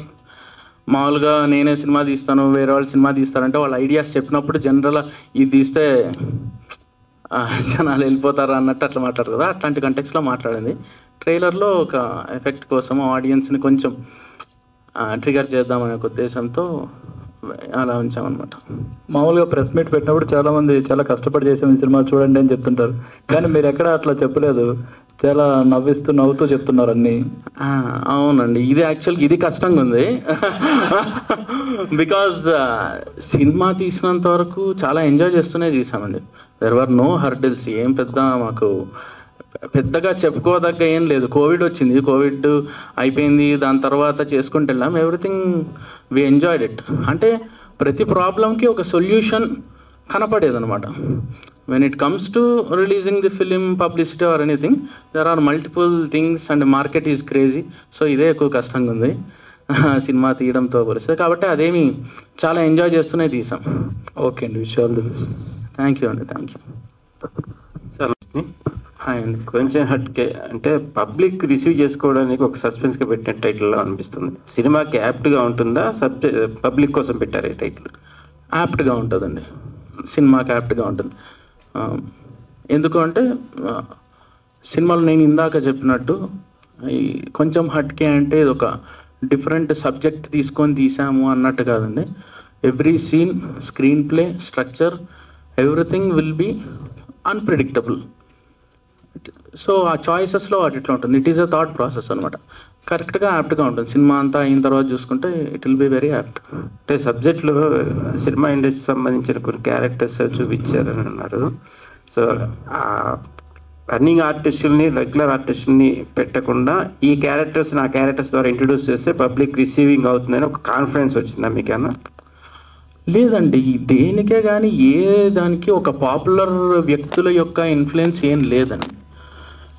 మామూలుగా నేనే సినిమా తీస్తాను వేరే వాళ్ళు సినిమా తీస్తారంటే వాళ్ళ ఐడియాస్ చెప్పినప్పుడు జనరల్ ఇది తీస్తే జనాలు వెళ్ళిపోతారు అన్నట్టు అట్లా మాట్లాడరు కదా. అట్లాంటి కంటెక్స్లో మాట్లాడింది ట్రైలర్లో ఒక ఎఫెక్ట్ కోసం ఆడియన్స్ని కొంచెం ట్రిగర్ చేద్దామనే ఒక ఉద్దేశంతో అలా ఉంచామన్నమాట. మామూలుగా ప్రెస్ మీట్ పెట్టినప్పుడు చాలా మంది చాలా కష్టపడి చేసాం ఈ సినిమా చూడండి అని చెప్తుంటారు. కానీ మీరు ఎక్కడ అట్లా చెప్పలేదు. చాలా నవ్విస్తూ నవ్వుతూ చెప్తున్నారు అన్ని అవునండి. ఇది యాక్చువల్గా ఇది కష్టంగా ఉంది. బికాజ్ సినిమా తీసినంత వరకు చాలా ఎంజాయ్ చేస్తూనే చేసామండి దెర్ వర్ నో హర్డిల్స్ ఏం పెద్ద మాకు పెద్దగా చెప్పుకోదగ్గ ఏం లేదు. కోవిడ్ వచ్చింది. కోవిడ్ అయిపోయింది. దాని తర్వాత చేసుకుంటూ వెళ్ళాం. ఎవ్రీథింగ్ వి ఎంజాయ్డ్ ఇట్ అంటే ప్రతి ప్రాబ్లంకి ఒక సొల్యూషన్ కనపడేది when it comes to releasing the film publicity or anything there are multiple things and market is crazy so ఇదే ఎక్కువ కష్టంగా ఉంది. సినిమా తీయడంతో పోలిస్తే. కాబట్టి అదేమి చాలా ఎంజాయ్ చేస్తూనే తీసాం. ఓకే అండి wish all the best thank you అండి థ్యాంక్ యూ హాయ్ అండి. కొంచెం హట్కే అంటే పబ్లిక్ రిసీవ్ చేసుకోవడానికి ఒక సస్పెన్స్గా పెట్టిన టైటిల్ అనిపిస్తుంది. సినిమాకి యాప్ట్గా ఉంటుందా? సబ్జెక్ట్ పబ్లిక్ కోసం పెట్టారు ఈ టైటిల్ యాప్ట్గా ఉంటుందండి. సినిమాకి యాప్ట్గా ఉంటుంది. ఎందుకు అంటే సినిమాలు నేను ఇందాక చెప్పినట్టు కొంచెం హట్కే అంటే ఇది ఒక డిఫరెంట్ సబ్జెక్ట్ తీసుకొని తీసాము అన్నట్టు కాదండి. Every scene screen play structure everything will be unpredictable. So ఆ చాయిసెస్లో వాటి ఇట్లా ఉంటుంది. It is a thought process అనమాట కరెక్ట్గా యాప్ట్గా ఉంటుంది. సినిమా అంతా అయిన తర్వాత చూసుకుంటే it will be very apt అంటే సబ్జెక్ట్లో సినిమా ఇండస్ట్రీ సంబంధించిన కొన్ని క్యారెక్టర్స్ చూపించారని అన్నారు. సో రన్నింగ్ ఆర్టిస్టుల్ని రెగ్యులర్ ఆర్టిస్టుల్ని పెట్టకుండా ఈ క్యారెక్టర్స్ నా క్యారెక్టర్స్ ద్వారా ఇంట్రడ్యూస్ చేస్తే పబ్లిక్ రిసీవింగ్ అవుతుందని ఒక కాన్ఫిడెన్స్ వచ్చిందా మీకన్నా లేదండి. దేనికే కానీ ఏ దానికి ఒక పాపులర్ వ్యక్తుల యొక్క ఇన్ఫ్లుయెన్స్ ఏం లేదండి.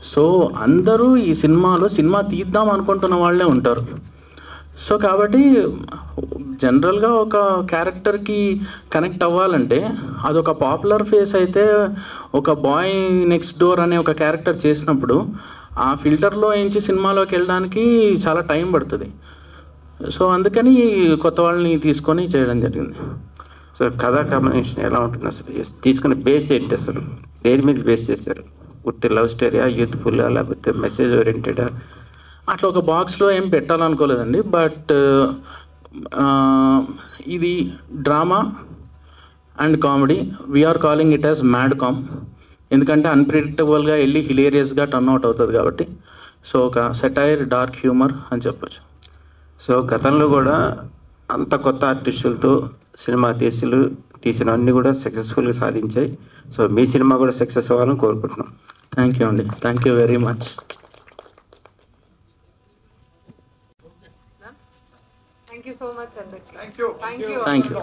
సో అందరూ ఈ సినిమాలో సినిమా తీద్దాం అనుకుంటున్న వాళ్ళే ఉంటారు. సో కాబట్టి జనరల్గా ఒక క్యారెక్టర్కి కనెక్ట్ అవ్వాలంటే అదొక పాపులర్ ఫేస్ అయితే ఒక బాయ్ నెక్స్ట్ డోర్ అనే ఒక క్యారెక్టర్ చేసినప్పుడు ఆ ఫిల్టర్లో ఎంచి సినిమాలోకి వెళ్ళడానికి చాలా టైం పడుతుంది. సో అందుకని కొత్త వాళ్ళని తీసుకొని చేయడం జరిగింది. సో కథా కాంబినేషన్ ఎలా ఉంటుంది అసలు? తీసుకున్న బేస్ ఏంటి అసలు? దేని మీద బేస్ చేశారు? పూర్తి లవ్ స్టోరీయా యూత్ఫుల్ లేకపోతే మెసేజ్ ఓరియంటెడా అట్లా ఒక బాక్స్లో ఏం పెట్టాలనుకోలేదండి బట్ uh, uh, ఇది drama and comedy we are calling it as mad com ఎందుకంటే అన్ప్రిడిక్టబుల్గా వెళ్ళి హిలేరియస్గా టర్న్ అవుట్ అవుతుంది కాబట్టి. సో ఒక సెటైర్ డార్క్ హ్యూమర్ అని చెప్పొచ్చు. సో గతంలో కూడా అంత కొత్త ఆర్టిస్టులతో సినిమా తీసులు తీసినవన్నీ కూడా సక్సెస్ఫుల్గా సాధించాయి. సో మీ సినిమా కూడా సక్సెస్ అవ్వాలని కోరుకుంటున్నాం. థ్యాంక్ యూ అండి thank you very much thank you so much you thank you thank you